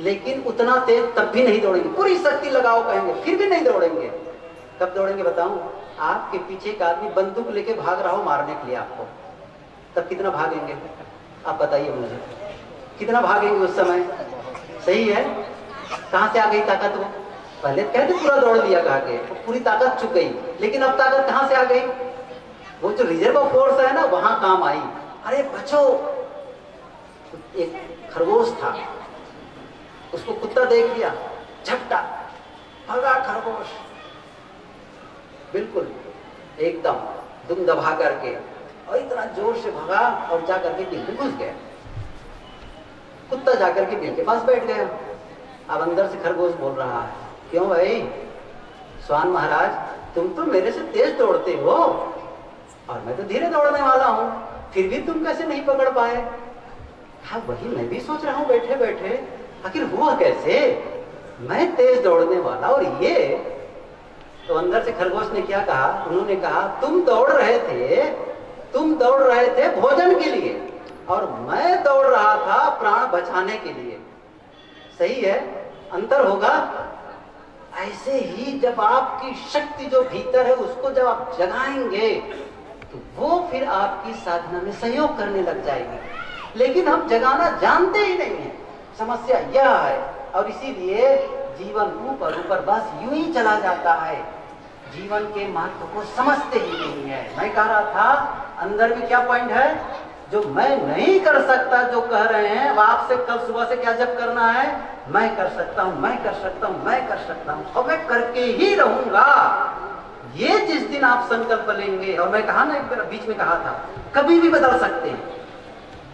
लेकिन उतना तेज तब भी नहीं दौड़ेंगे। पूरी शक्ति लगाओ कहेंगे, फिर भी नहीं दौड़ेंगे। कब दौड़ेंगे बताऊँ? आपके पीछे एक आदमी बंदूक लेके भाग रहा हो मारने के लिए आपको। तब कितना भागेंगे? आप बताइए मुझे। कितना भागेंगे उस समय? सही है? कहाँ से आ गई ताकत वो? पहले कहते पूरा दौड़ लिया कहा के पूरी ताकत चुक गई। लेकिन अब ताकत कहाँ से आ गई? वो जो रिज़र्व फोर्स है ना, वहाँ काम आई। अरे बचो एक खरगोश था। उसको कुत्ता देख लिया। झपटा। भगा खरगोश। बिल्कुल, एकदम दुम दबा करके और इतना ज़ोर से भगा और जाकर के बिल में घुस गया। कुत्ता जाकर के बिल के पास बैठ गया। अब अंदर से खरगोश बोल रहा है, क्यों भाई? स्वान महाराज, तुम तो मेरे से तेज दौड़ते हो और मैं तो धीरे दौड़ने वाला हूँ। फिर भी तुम कैसे नहीं पकड़ पाए? हाँ वही मैं भी सोच रहा हूँ बैठे बैठे आखिर हुआ कैसे? मैं तेज दौड़ने वाला और ये तो अंदर से खरगोश ने क्या कहा? उन्होंने कहा, तुम दौड़ रहे थे। तुम दौड़ रहे थे भोजन के लिए। और मैं दौड़ रहा था प्राण बचाने के लिए। सही है? अंतर होगा? ऐसे ही जब आपकी शक्ति जो भीतर है, उसको जब आप जगाएँगे तो वो फिर आपकी साधना में सहयोग करने लग जाएगी। लेकिन हम जगाना जानते ही नहीं है। समस्या यह है, और इसीलिए जीवन ऊपर ऊपर बस यूँ ही चला जाता है। जीवन के महत्व को समझते ही नहीं है। मैं कह रहा था, अंदर में क्या पॉइंट है? जो मैं नहीं कर सकता, जो कह रहे हैं अब आपसे कल सुबह से क्या जब करना है? मैं कर सकता हूँ, मैं कर सकता हूँ, मैं कर सकता हूँ, और मैं करके ही रहूँगा। ये जिस दिन आप संकल्प लेंगे, और मैं कहा ना बीच में कहा था, कभी भी बदल सकते हैं।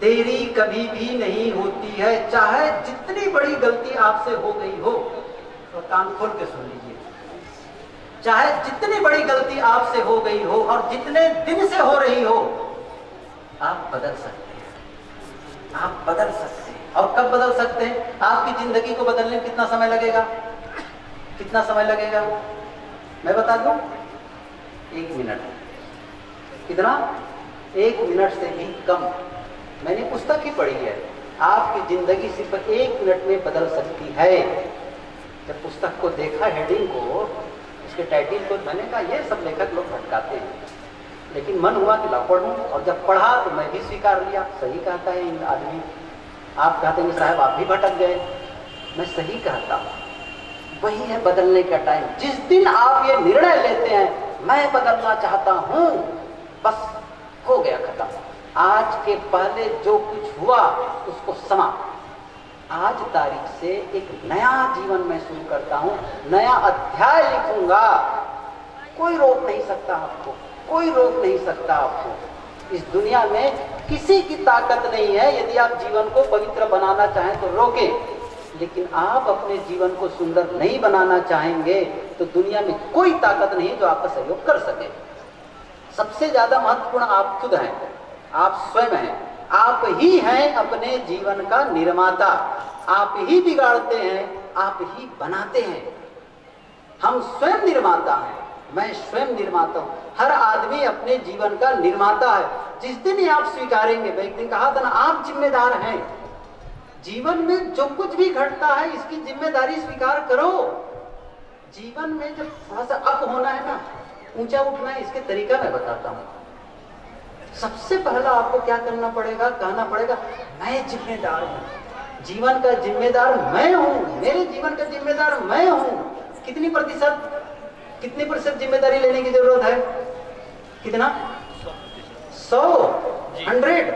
देरी कभी भी नहीं होती है, चाहे जितनी बड़ी गलती आपसे हो गई हो तो कान खोल के सुन लीजिए। चाहे जितनी बड़ी गलती आपसे हो गई हो, और जितने दिन से हो रही हो, आप बदल सकते हैं। आप बदल सकते हैं। और कब बदल सकते हैं? आपकी ज़िंदगी को बदलने में कितना समय लगेगा? कितना समय लगेगा? मैं बता दूँ? एक मिनट। कितना एक मिनट से भी कम। मैंने पुस्तक ही पढ़ी है। आपकी ज़िंदगी सिर्फ़ एक मिनट में बदल सकती है। जब पुस्तक को देखा हेडिंग को, उसके टाइटिल को, मैंने कहा, ये सब लेखक लोग भटकाते हैं। लेकिन मन हुआ कि ला पढ़ूं और जब पढ़ा तो मैं भी स्वीकार लिया। सही कहता है इन आदमी। आप कहते हैं साहब, आप भी भटक गए। मैं सही कहता हूँ। वही है बदलने का टाइम जिस दिन आप ये निर्णय लेते हैं मैं बदलना चाहता हूँ। बस हो गया खत्म। आज के पहले जो कुछ हुआ, उसको समाप्त। आज तारीख से एक नया जीवन मैं शुरू करता हूँ, नया अध्याय लिखूँगा। कोई रोक नहीं सकता आपको, कोई रोक नहीं सकता आपको। इस दुनिया में किसी की ताकत नहीं है। यदि आप जीवन को पवित्र बनाना चाहें तो रोकें, लेकिन आप अपने जीवन को सुंदर नहीं बनाना चाहेंगे। तो दुनिया में कोई ताकत नहीं है जो आपका सहयोग कर सके। सबसे ज़्यादा महत्वपूर्ण आप खुद हैं, आप स्वयं हैं। आप ही हैं अपने जीवन का निर्माता। आप ही बिगाड़ते हैं, आप ही बनाते हैं। हम स्वयं निर्माता हैं, मैं स्वयं निर्माता हूँ। हर आदमी अपने जीवन का निर्माता है। जिस दिन ही आप स्वीकारेंगे, मैं एक दिन कहा था ना, आप जिम्मेदार हैं। जीवन में जो कुछ भी घटता है, इसकी ज़िम्मेदारी स्वीकार करो। जीवन में जब थोड़ा सा अप होना है ना ऊँचा उठना है इसके तरीका मैं बताता हूँ। सबसे पहला आपको क्या करना पड़ेगा कहना पड़ेगा मैं जिम्मेदार हूँ। जीवन का जिम्मेदार मैं हूँ। मेरे जीवन का जिम्मेदार मैं हूँ। कितनी प्रतिशत? कितनी प्रतिशत ज़िम्मेदारी लेने की ज़रूरत है? कितना? सौ। हंड्रेड।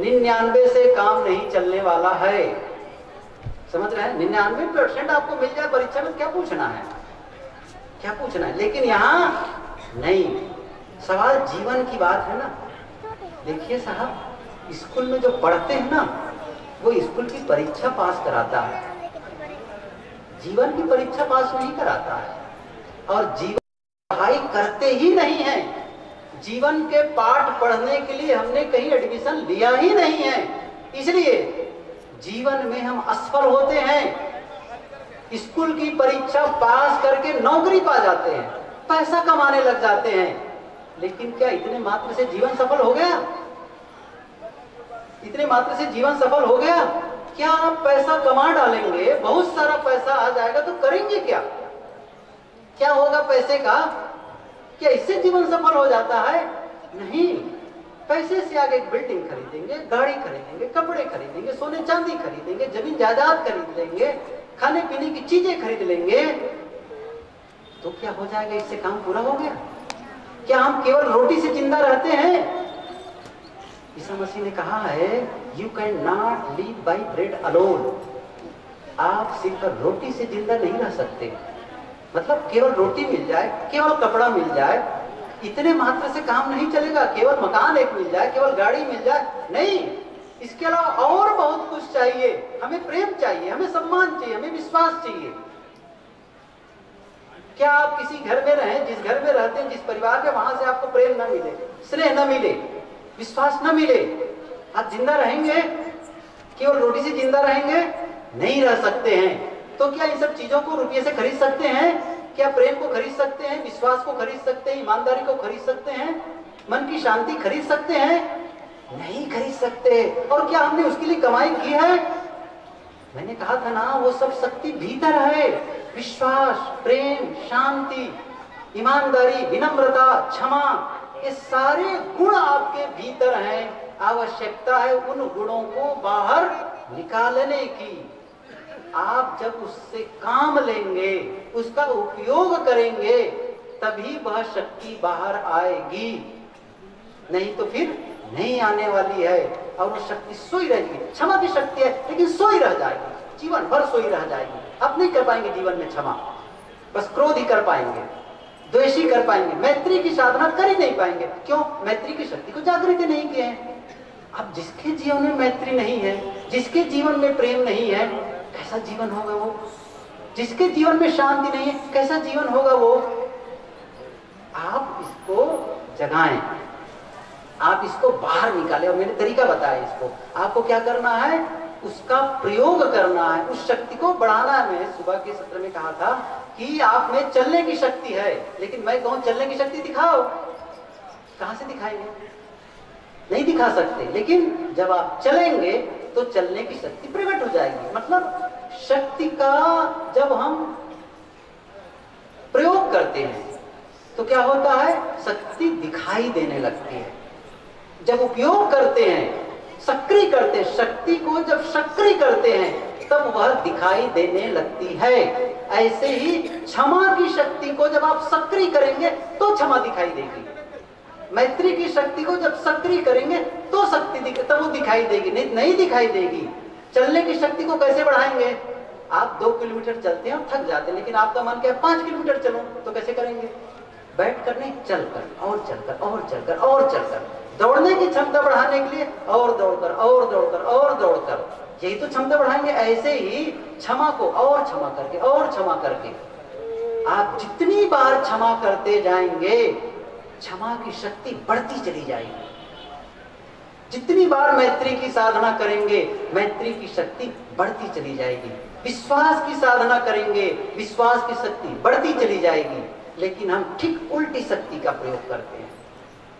निन्यानवे से काम नहीं चलने वाला है। समझ रहे हैं? निन्यानवे परसेंट आपको मिल जाए परीक्षा में क्या पूछना है? क्या पूछना है? लेकिन यहाँ नहीं। सवाल जीवन की बात है ना। देखिए साहब, स्कूल में जो पढ़ते हैं ना, वो स्कूल की परीक्षा पास कराता है। जीवन की परीक्षा पास नहीं कराता है। और जीवन पढ़ाई करते ही नहीं है। जीवन के पाठ पढ़ने के लिए हमने कहीं एडमिशन लिया ही नहीं है। इसलिए जीवन में हम असफल होते हैं। स्कूल की परीक्षा पास करके नौकरी पा जाते हैं, पैसा कमाने लग जाते हैं। लेकिन क्या इतने मात्र से जीवन सफल हो गया? इतने मात्र से जीवन सफल हो गया? क्या आप पैसा कमा डालेंगे? बहुत सारा पैसा आ जाएगा तो करेंगे क्या? क्या होगा पैसे का? क्या इससे जीवन सफल हो जाता है? नहीं। पैसे से आगे एक बिल्डिंग खरीदेंगे, गाड़ी खरीदेंगे, कपड़े खरीदेंगे, सोने चांदी खरीदेंगे, ज़मीन जायदाद खरीद लेंगे खाने पीने की चीज़ें खरीद लेंगे। तो क्या हो जाएगा? इससे काम पूरा हो गया? क्या हम केवल रोटी से ज़िंदा रहते हैं? ईसा मसीह ने कहा है you can not live by bread alone आप सिर्फ़ रोटी से ज़िंदा नहीं रह सकते। मतलब केवल रोटी मिल जाए, केवल कपड़ा मिल जाए, इतने मात्र से काम नहीं चलेगा। केवल मकान एक मिल जाए, केवल गाड़ी मिल जाए। नहीं! इसके अलावा और बहुत कुछ चाहिए। हमें प्रेम चाहिए, हमें सम्मान चाहिए, हमें विश्वास चाहिए। क्या आप किसी घर में रहें, जिस घर में रहते हैं, जिस परिवार में वहाँ से आपको प्रेम न मिले, स्नेह न मिले, विश्वास न मिले, आप ज़िंदा रहेंगे केवल रोटी से ज़िंदा रहेंगे? नहीं रह सकते हैं। तो क्या इन सब चीज़ों को रुपये से खरीद सकते हैं? क्या प्रेम को खरीद सकते हैं? विश्वास को खरीद सकते हैं? ईमानदारी को खरीद सकते हैं? मन की शांति खरीद सकते हैं? नहीं खरीद सकते। और क्या हमने उसके लिए कमाई की है? मैंने कहा था ना, वो सब शक्ति भीतर है। विश्वास, प्रेम, शांति, ईमानदारी, विनम्रता, क्षमा, ये सारे गुण आपके भीतर हैं। आवश्यकता है उन गुणों को बाहर निकालने की। आप जब उससे काम लेंगे, उसका उपयोग करेंगे, तभी वह शक्ति बाहर आएगी। नहीं तो फिर नहीं आने वाली है और वो शक्ति सोई रहेगी। क्षमा की शक्ति है, लेकिन सोई रह जाएगी। जीवन भर सोई रह जाएगी। अब नहीं कर पाएँगे जीवन में क्षमा। बस क्रोध ही कर पाएँगे, द्वेषी कर पाएँगे, मैत्री की साधना कर ही नहीं पाएँगे। क्यों? मैत्री की शक्ति को जागृत नहीं किए हैं। अब जिसके जीवन में मैत्री नहीं है, जिसके जीवन में प्रेम नहीं है, कैसा जीवन होगा वो? जिसके जीवन में शांति नहीं है, कैसा जीवन होगा वो? आप इसको जगाएँ। आप इसको बाहर निकाले। और मैंने तरीका बताया इसको। आपको क्या करना है? उसका प्रयोग करना है। उस शक्ति को बढ़ाना है। मैं सुबह के सत्र में कहा था कि आप में चलने की शक्ति है। लेकिन मैं कहूँ, चलने की शक्ति दिखाओ। कहाँ से दिखाएँगे? नहीं दिखा सकते। लेकिन जब आप चलेंगे तो चलने की शक्ति प्रकट हो जाएगी। मतलब शक्ति का जब हम प्रयोग करते हैं तो क्या होता है? शक्ति दिखाई देने लगती है। जब उपयोग करते हैं, सक्रिय करते हैं, शक्ति को जब सक्रिय करते हैं, तब वह दिखाई देने लगती है। ऐसे ही क्षमा की शक्ति को जब आप सक्रिय करेंगे तो क्षमा दिखाई देगी। मैत्री की शक्ति को जब सक्रिय करेंगे तो शक्ति दिख... तब वो दिखाई देगी, नहीं नहीं दिखाई देगी। चलने की शक्ति को कैसे बढ़ाएँगे? आप दो किलोमीटर चलते हैं थक जाते हैं, लेकिन आपका मन क्या पाँच किलोमीटर चलो तो कैसे करेंगे? बैठ कर नहीं, चलकर, और चलकर और चलकर और चलकर। दौड़ने की क्षमता बढ़ाने के लिए और दौड़कर और दौड़कर और दौड़कर। यही तो क्षमता बढ़ाएँगे, ऐसे ही क्षमा को और क्षमा करके, और क्षमा करके। आप जितनी बार क्षमा करते जाएँगे, क्षमा की शक्ति बढ़ती चली जाएगी। जितनी बार मैत्री की साधना करेंगे, मैत्री की शक्ति बढ़ती चली जाएगी। विश्वास की साधना करेंगे, विश्वास की शक्ति बढ़ती चली जाएगी। लेकिन हम ठीक उल्टी शक्ति का प्रयोग करते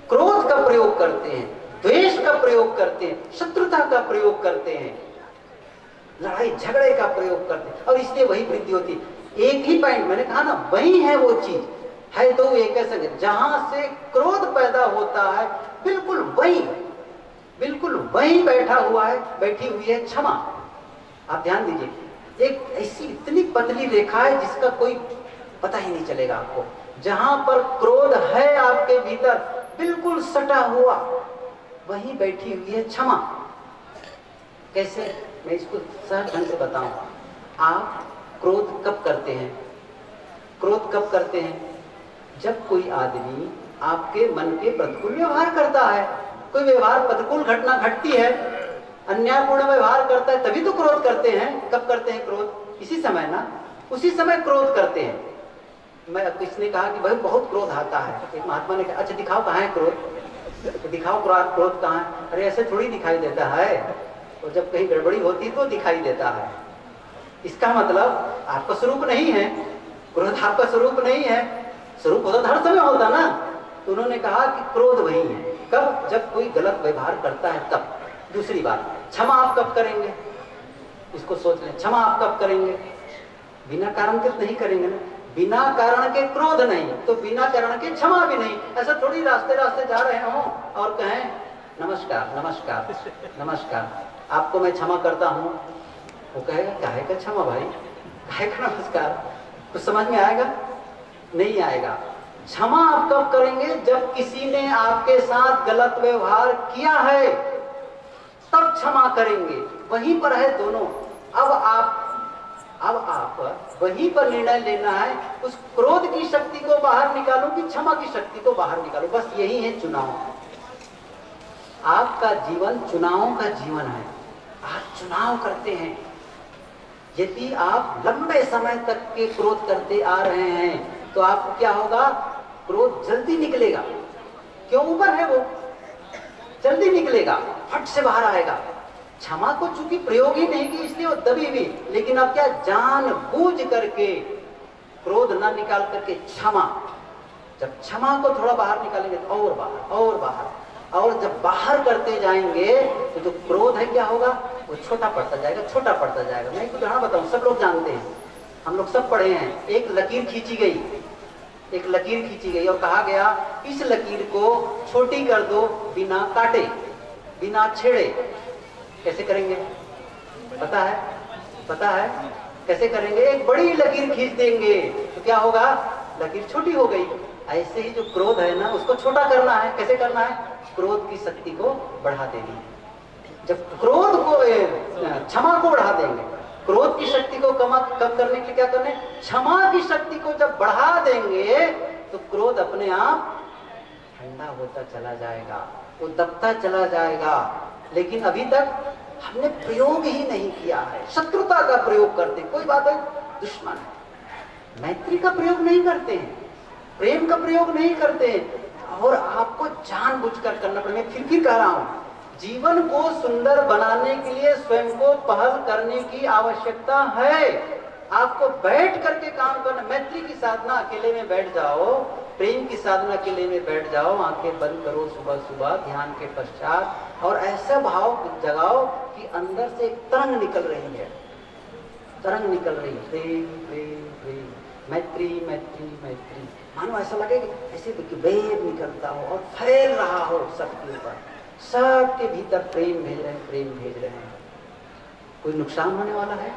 क्रोध का प्रयोग करते हैं, द्वेष का प्रयोग करते हैं, शत्रुता का प्रयोग करते हैं, लड़ाई झगड़े का प्रयोग करते हैं। और इसलिए वही वृद्धि होती एक ही पॉइंट मैंने कहा ना, वही है वो चीज़। है तो एक ऐसा जहाँ से क्रोध पैदा होता है, बिल्कुल वही बिल्कुल वही बैठा हुआ है, बैठी हुई है क्षमा। आप ध्यान दीजिए, एक ऐसी इतनी पतली रेखा है जिसका कोई पता ही नहीं चलेगा आपको। जहाँ पर क्रोध है आपके भीतर बिल्कुल सटा हुआ, वही बैठी हुई है क्षमा। कैसे? मैं इसको सहज ढंग से बताऊँ। आप क्रोध कब करते हैं? क्रोध कब करते हैं? जब कोई आदमी आपके मन के प्रतिकूल व्यवहार करता है। कोई व्यवहार प्रतिकूल घटना घटती है, अन्यायपूर्ण व्यवहार करता है, तभी तो क्रोध करते हैं। कब करते हैं क्रोध? इसी समय ना? उसी समय क्रोध करते हैं। मैं किसने कहा कि भाई बहुत क्रोध आता है। एक महात्मा ने कहा अच्छा दिखाओ कहाँ है क्रोध? तो दिखाओ क्रोध कहाँ है? अरे, ऐसे थोड़ी दिखाई देता है। और जब कहीं गड़बड़ी होती तो दिखाई देता है। इसका मतलब आपका स्वरूप नहीं है। क्रोध आपका स्वरूप नहीं है। स्वरूप होता तो हर समय होता ना। तो उन्होंने कहा कि क्रोध वही है। कब? जब कोई गलत व्यवहार करता है, तब। दूसरी बात, क्षमा आप कब करेंगे? इसको सोच लें, क्षमा आप कब करेंगे? बिना कारण के नहीं करेंगे ना। बिना कारण के क्रोध नहीं तो बिना कारण के क्षमा भी नहीं। ऐसा थोड़ी रास्ते रास्ते जा रहे हो और कहें, नमस्कार नमस्कार नमस्कार, आपको मैं क्षमा करता हूँ। वो कहेगा, काहे का क्षमा भाई? काहे का नमस्कार? कुछ समझ में आएगा? नहीं आएगा। क्षमा आप कब करेंगे? जब किसी ने आपके साथ गलत व्यवहार किया है, तब क्षमा करेंगे। वहीं पर है दोनों। अब आप अब आप वहीं पर निर्णय लेना है, उस क्रोध की शक्ति को बाहर निकालो कि क्षमा की शक्ति को बाहर निकालो। बस यही है चुनाव। आपका जीवन चुनावों का जीवन है। आप चुनाव करते हैं। यदि आप लंबे समय तक के क्रोध करते आ रहे हैं तो आपको क्या होगा? क्रोध जल्दी निकलेगा। क्यों? ऊपर है वो। जल्दी निकलेगा। फट से बाहर आएगा। क्षमा को चूँकि प्रयोग ही नहीं की इसलिए वो दबी हुई लेकिन अब क्या जान बूझ करके, क्रोध ना निकाल करके क्षमा। जब क्षमा को थोड़ा बाहर निकालेंगे तो और बाहर और बाहर। और जब बाहर करते जाएँगे तो जो क्रोध है क्या होगा? वो छोटा पड़ता जाएगा, छोटा पड़ता जाएगा। मैं एक उदाहरण बताऊँ, सब लोग जानते हैं। हम लोग सब पढ़े हैं। एक लकीर खींची गई। एक लकीर खींची गई और कहा गया, इस लकीर को छोटी कर दो, बिना काटे, बिना छेड़े। कैसे करेंगे? पता है? पता है? कैसे करेंगे? एक बड़ी लकीर खींच देंगे। तो क्या होगा? लकीर छोटी हो गई। ऐसे ही जो क्रोध है ना, उसको छोटा करना है। कैसे करना है? क्रोध की शक्ति को बढ़ा देनी जब क्रोध को क्षमा को बढ़ा देंगे, क्रोध की शक्ति को कम कम करने के लिए क्या करने? क्षमा की शक्ति को जब बढ़ा देंगे तो क्रोध अपने आप ठंडा होता चला जाएगा वो दबता चला जाएगा। लेकिन अभी तक हमने प्रयोग ही नहीं किया है। शत्रुता का प्रयोग करते कोई बात है दुश्मन है। मैत्री का प्रयोग नहीं करते हैं, प्रेम का प्रयोग नहीं करते हैं। और आपको जान जानबूझकर करना पड़ेगा। फिर फिर कह रहा हूँ, जीवन को सुंदर बनाने के लिए स्वयं को पहल करने की आवश्यकता है। आपको बैठ करके काम करना, मैत्री की साधना अकेले में बैठ जाओ प्रेम की साधना के लिए में बैठ जाओ, आँखें बंद करो सुबह सुबह, ध्यान के पश्चात, और ऐसा भाव जगाओ कि अंदर से एक तरंग निकल रही है। तरंग निकल रही है। प्रेम प्रेम प्रेम। मैत्री मैत्री मैत्री। मानो ऐसा लगे कि ऐसे वेद निकलता हो और फैल रहा हो सबके ऊपर सबके भीतर प्रेम भेज रहे हैं, प्रेम भेज रहे हैं। कोई नुकसान होने वाला है?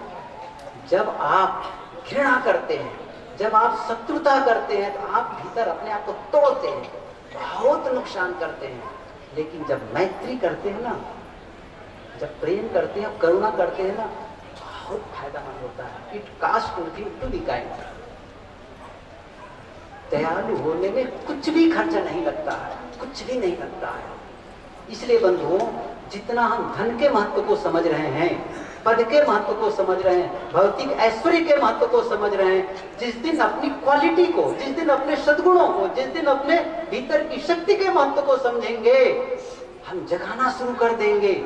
जब आप घृणा करते हैं जब आप शत्रुता करते हैं तो आप भीतर अपने आप को तोड़ते हैं, बहुत नुकसान करते हैं। लेकिन जब मैत्री करते हैं ना, जब प्रेम करते हैं, करुणा करते हैं ना, बहुत फायदामंद होता है। It cost to be kind दयालु होने में कुछ भी खर्चा नहीं लगता है, कुछ भी नहीं लगता है। इसलिए बंधुओं, जितना हम धन के महत्व को समझ रहे हैं पद के महत्व को समझ रहे हैं, भौतिक ऐश्वर्य के महत्व को समझ रहे हैं। जिस दिन अपनी क्वालिटी को, जिस दिन अपने सदगुणों को, जिस दिन अपने भीतर की शक्ति के महत्व को समझेंगे, हम जगाना शुरू कर देंगे।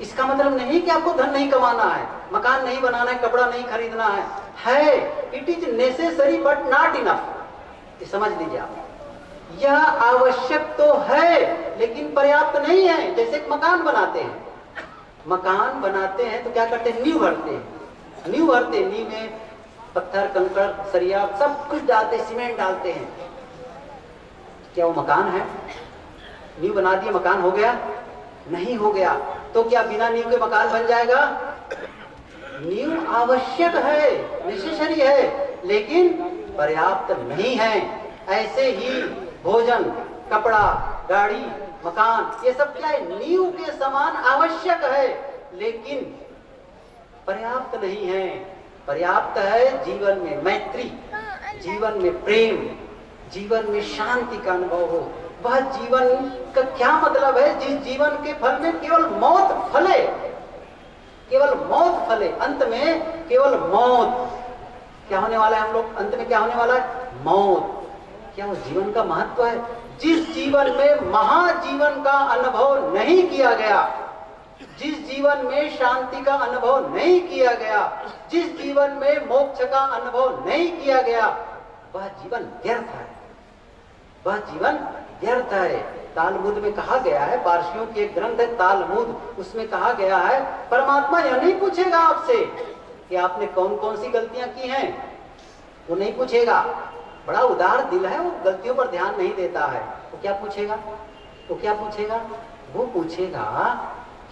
इसका मतलब नहीं कि आपको धन नहीं कमाना है, मकान नहीं बनाना है, कपड़ा नहीं खरीदना है। है it is necessary but not enough समझ लीजिए आप। यह आवश्यक तो है, लेकिन पर्याप्त नहीं है, जैसे एक मकान बनाते हैं। मकान बनाते हैं तो क्या करते हैं? नींव भरते हैं। नींव भरते, नींव में पत्थर, कंकड़, सरिया सब कुछ डालते, सीमेंट डालते हैं। क्या वो मकान है? नींव बना दिए मकान हो गया? नहीं हो गया। तो क्या बिना नींव के मकान बन जाएगा? नींव आवश्यक है नेसेसरी है, लेकिन पर्याप्त नहीं है। ऐसे ही भोजन, कपड़ा, गाड़ी मकान, ये सब क्या है? नींव के समान आवश्यक है, लेकिन पर्याप्त नहीं है। पर्याप्त है जीवन में मैत्री, जीवन में प्रेम, जीवन में शांति का अनुभव हो। वह जीवन का क्या मतलब है? जिस जीवन के फल में केवल मौत फले, केवल मौत फले। अंत में केवल मौत। क्या होने वाला है हम लोग? अंत में क्या होने वाला है? मौत। क्या वो जीवन का महत्व है? जिस जीवन में महाजीवन का अनुभव नहीं किया गया, जिस जीवन में शांति का अनुभव नहीं किया गया, जिस जीवन में मोक्ष का अनुभव नहीं किया गया, वह जीवन व्यर्थ है। वह जीवन व्यर्थ है। तालमुद में कहा गया है पारसियों के ग्रंथ है, तालमुद। उसमें कहा गया है, परमात्मा यह नहीं पूछेगा आपसे कि आपने कौन कौन सी गलतियाँ की हैं। वो नहीं पूछेगा। बड़ा उदार दिल है, वो गलतियों पर ध्यान नहीं देता है। वो क्या पूछेगा? वो क्या पूछेगा? वो पूछेगा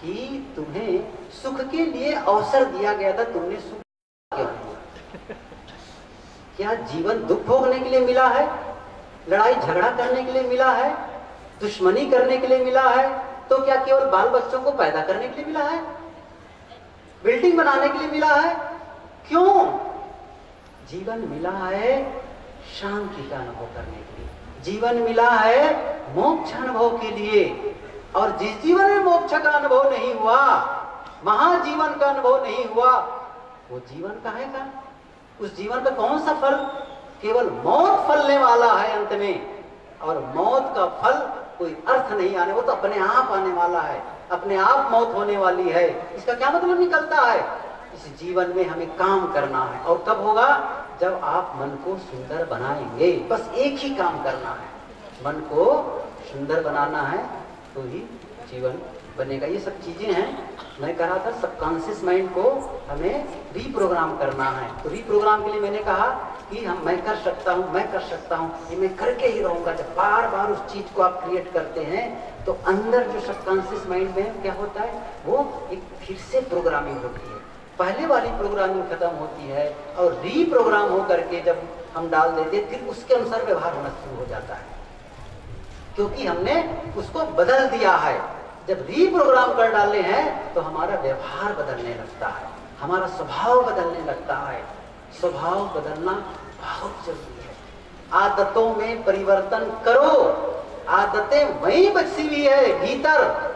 कि तुम्हें सुख के लिए अवसर दिया गया था, तुमने सुख क्यों क्या? जीवन दुख भोगने के लिए मिला है? लड़ाई झगड़ा करने के लिए मिला है? दुश्मनी करने के लिए मिला है? तो क्या केवल बाल बच्चों को पैदा करने के लिए मिला है? बिल्डिंग बनाने के लिए मिला है? क्यों? जीवन मिला है शांति का अनुभव करने के लिए। जीवन मिला है मोक्ष अनुभव के लिए। और जिस जीवन में मोक्ष का अनुभव नहीं हुआ, महाजीवन का अनुभव नहीं हुआ, वो जीवन का है का उस जीवन का कौन सा फल? केवल मौत फलने वाला है अंत में। और मौत का फल कोई अर्थ नहीं आने, वो तो अपने आप आने वाला है। अपने आप मौत होने वाली है। इसका क्या मतलब निकलता है? इस जीवन में हमें काम करना है। और कब होगा जब आप मन को सुंदर बनाएँगे। बस एक ही काम करना है। मन को सुंदर बनाना है तो ही जीवन बनेगा। ये सब चीज़ें हैं। मैं कह रहा था सबकॉन्शियस माइंड को हमें रीप्रोग्राम करना है। तो रीप्रोग्राम के लिए मैंने कहा कि हम, मैं कर सकता हूँ, मैं कर सकता हूँ। ये मैं करके ही रहूँगा। जब बार बार उस चीज़ को आप क्रिएट करते हैं तो अंदर जो सबकॉन्शियस माइंड में क्या होता है, वो एक फिर से प्रोग्रामिंग होती है। पहले वाली प्रोग्रामिंग खत्म होती है और रीप्रोग्राम हो करके जब हम डाल देते, फिर उसके अनुसार व्यवहार होना शुरू हो जाता है। क्योंकि हमने उसको बदल दिया है। जब रीप्रोग्राम कर डाले हैं तो हमारा व्यवहार बदलने लगता है। हमारा स्वभाव बदलने लगता है। स्वभाव बदलना बहुत ज़रूरी है। आदतों में परिवर्तन करो। आदतें वही बची हुई है, भीतर।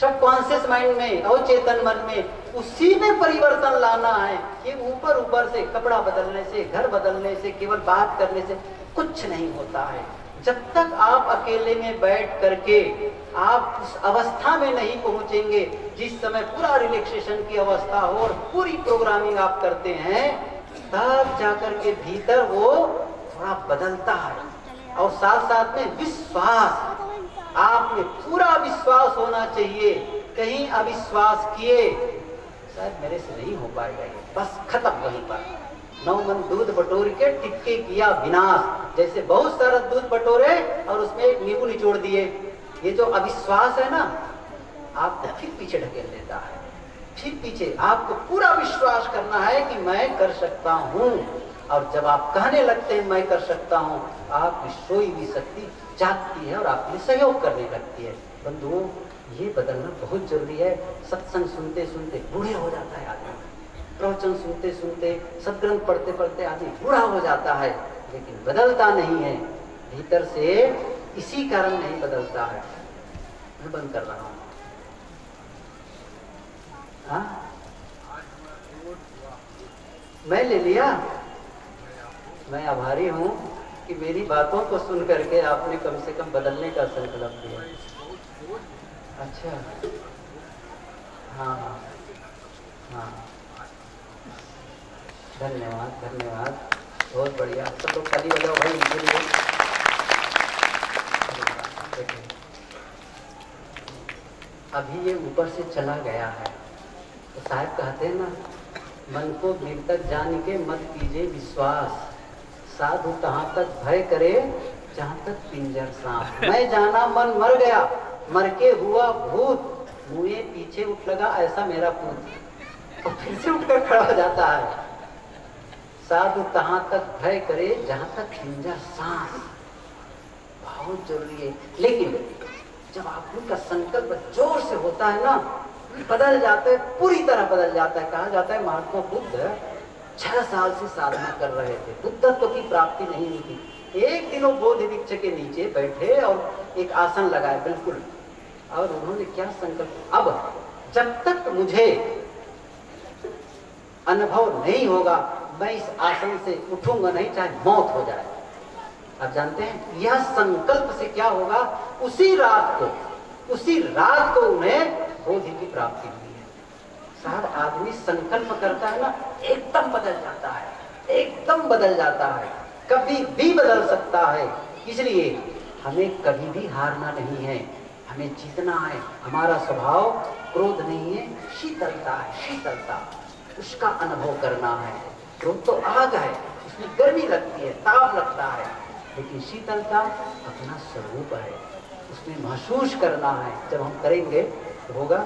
सबकॉन्शियस माइंड में, अवचेतन मन में। उसी में परिवर्तन लाना है कि ऊपर ऊपर से कपड़ा बदलने से, घर बदलने से, केवल बात करने से कुछ नहीं होता है। जब तक आप अकेले में बैठ करके आप उस अवस्था में नहीं पहुँचेंगे, जिस समय पूरा रिलैक्सेशन की अवस्था हो और पूरी प्रोग्रामिंग आप करते हैं, तब जाकर के भीतर वो थोड़ा बदलता है। और साथ साथ में विश्वास आप में पूरा विश्वास होना चाहिए। कहीं अविश्वास किए शायद मेरे से नहीं हो पाएगा ये बस खत्म वहीं पर। नौ मन दूध बटोर के टिक्के किया विनाश। जैसे बहुत सारा दूध बटोरे और उसमें एक नींबू निचोड़ दिए। ये जो अविश्वास है ना, आपको फिर पीछे ढकेल देता है। फिर पीछे आपको पूरा विश्वास करना है कि मैं कर सकता हूँ। और जब आप कहने लगते हैं, मैं कर सकता हूँ, आपकी सोई भी शक्ति जागती है और आपके सहयोग करने लगती है। बंधुओं ये बदलना बहुत ज़रूरी है। सत्संग सुनते सुनते बूढ़े हो जाता है आदमी। प्रवचन सुनते सुनते, सदग्रंथ पढ़ते पढ़ते आदमी बूढ़ा हो जाता है। लेकिन बदलता नहीं है। भीतर से इसी कारण नहीं बदलता है। मैं बंद कर रहा हूँ। हाँ? मैं ले लिया? मैं आभारी हूँ कि मेरी बातों को सुन करके आपने कम से कम बदलने का संकल्प लिया। अच्छा। हाँ हाँ। धन्यवाद धन्यवाद। बहुत बढ़िया। सब लोग खाली बजाओ भाई उनके लिए। अभी ये ऊपर से चला गया है। तो साहब कहते हैं ना, मन को गिर तक जान के मत कीजिए विश्वास। साधु तहाँ तक भय करे, जहाँ तक पिंजर सांप। मैं जाना, मन मर गया। मर के हुआ भूत, मुँह पीछे उठ लगा ऐसा मेरा पूत। तो फिर से उठकर खड़ा हो जाता है। साधु तहाँ तक भय करे, जहाँ तक पिंजर सांस। बहुत ज़रूरी है। लेकिन जब आदमी का संकल्प ज़ोर से होता है ना, बदल जाता है, पूरी तरह बदल जाता है। कहा जाता है, महात्मा बुद्ध छह साल से साधना कर रहे थे। बुद्धत्व की प्राप्ति नहीं हुई थी। एक दिन वो बोध वृक्ष के नीचे बैठे और एक आसन लगाए, बिल्कुल और उन्होंने क्या संकल्प अब जब तक मुझे अनुभव नहीं होगा, मैं इस आसन से उठूँगा नहीं, चाहे मौत हो जाए। आप जानते हैं, यह संकल्प से क्या होगा? उसी रात को, उसी रात को उन्हें बोधि की प्राप्ति हुई है। साहब आदमी संकल्प करता है ना, एकदम बदल जाता है, एकदम बदल जाता है, कभी भी बदल सकता है। इसलिए हमें कभी भी हारना नहीं है। हमें जीतना है। हमारा स्वभाव क्रोध नहीं है, शीतलता है, शीतलता। उसका अनुभव करना है। क्रोध तो आग है, उसमें गर्मी लगती है, ताप लगता है। लेकिन शीतलता अपना स्वरूप है। उसमें महसूस करना है। जब हम करेंगे तो होगा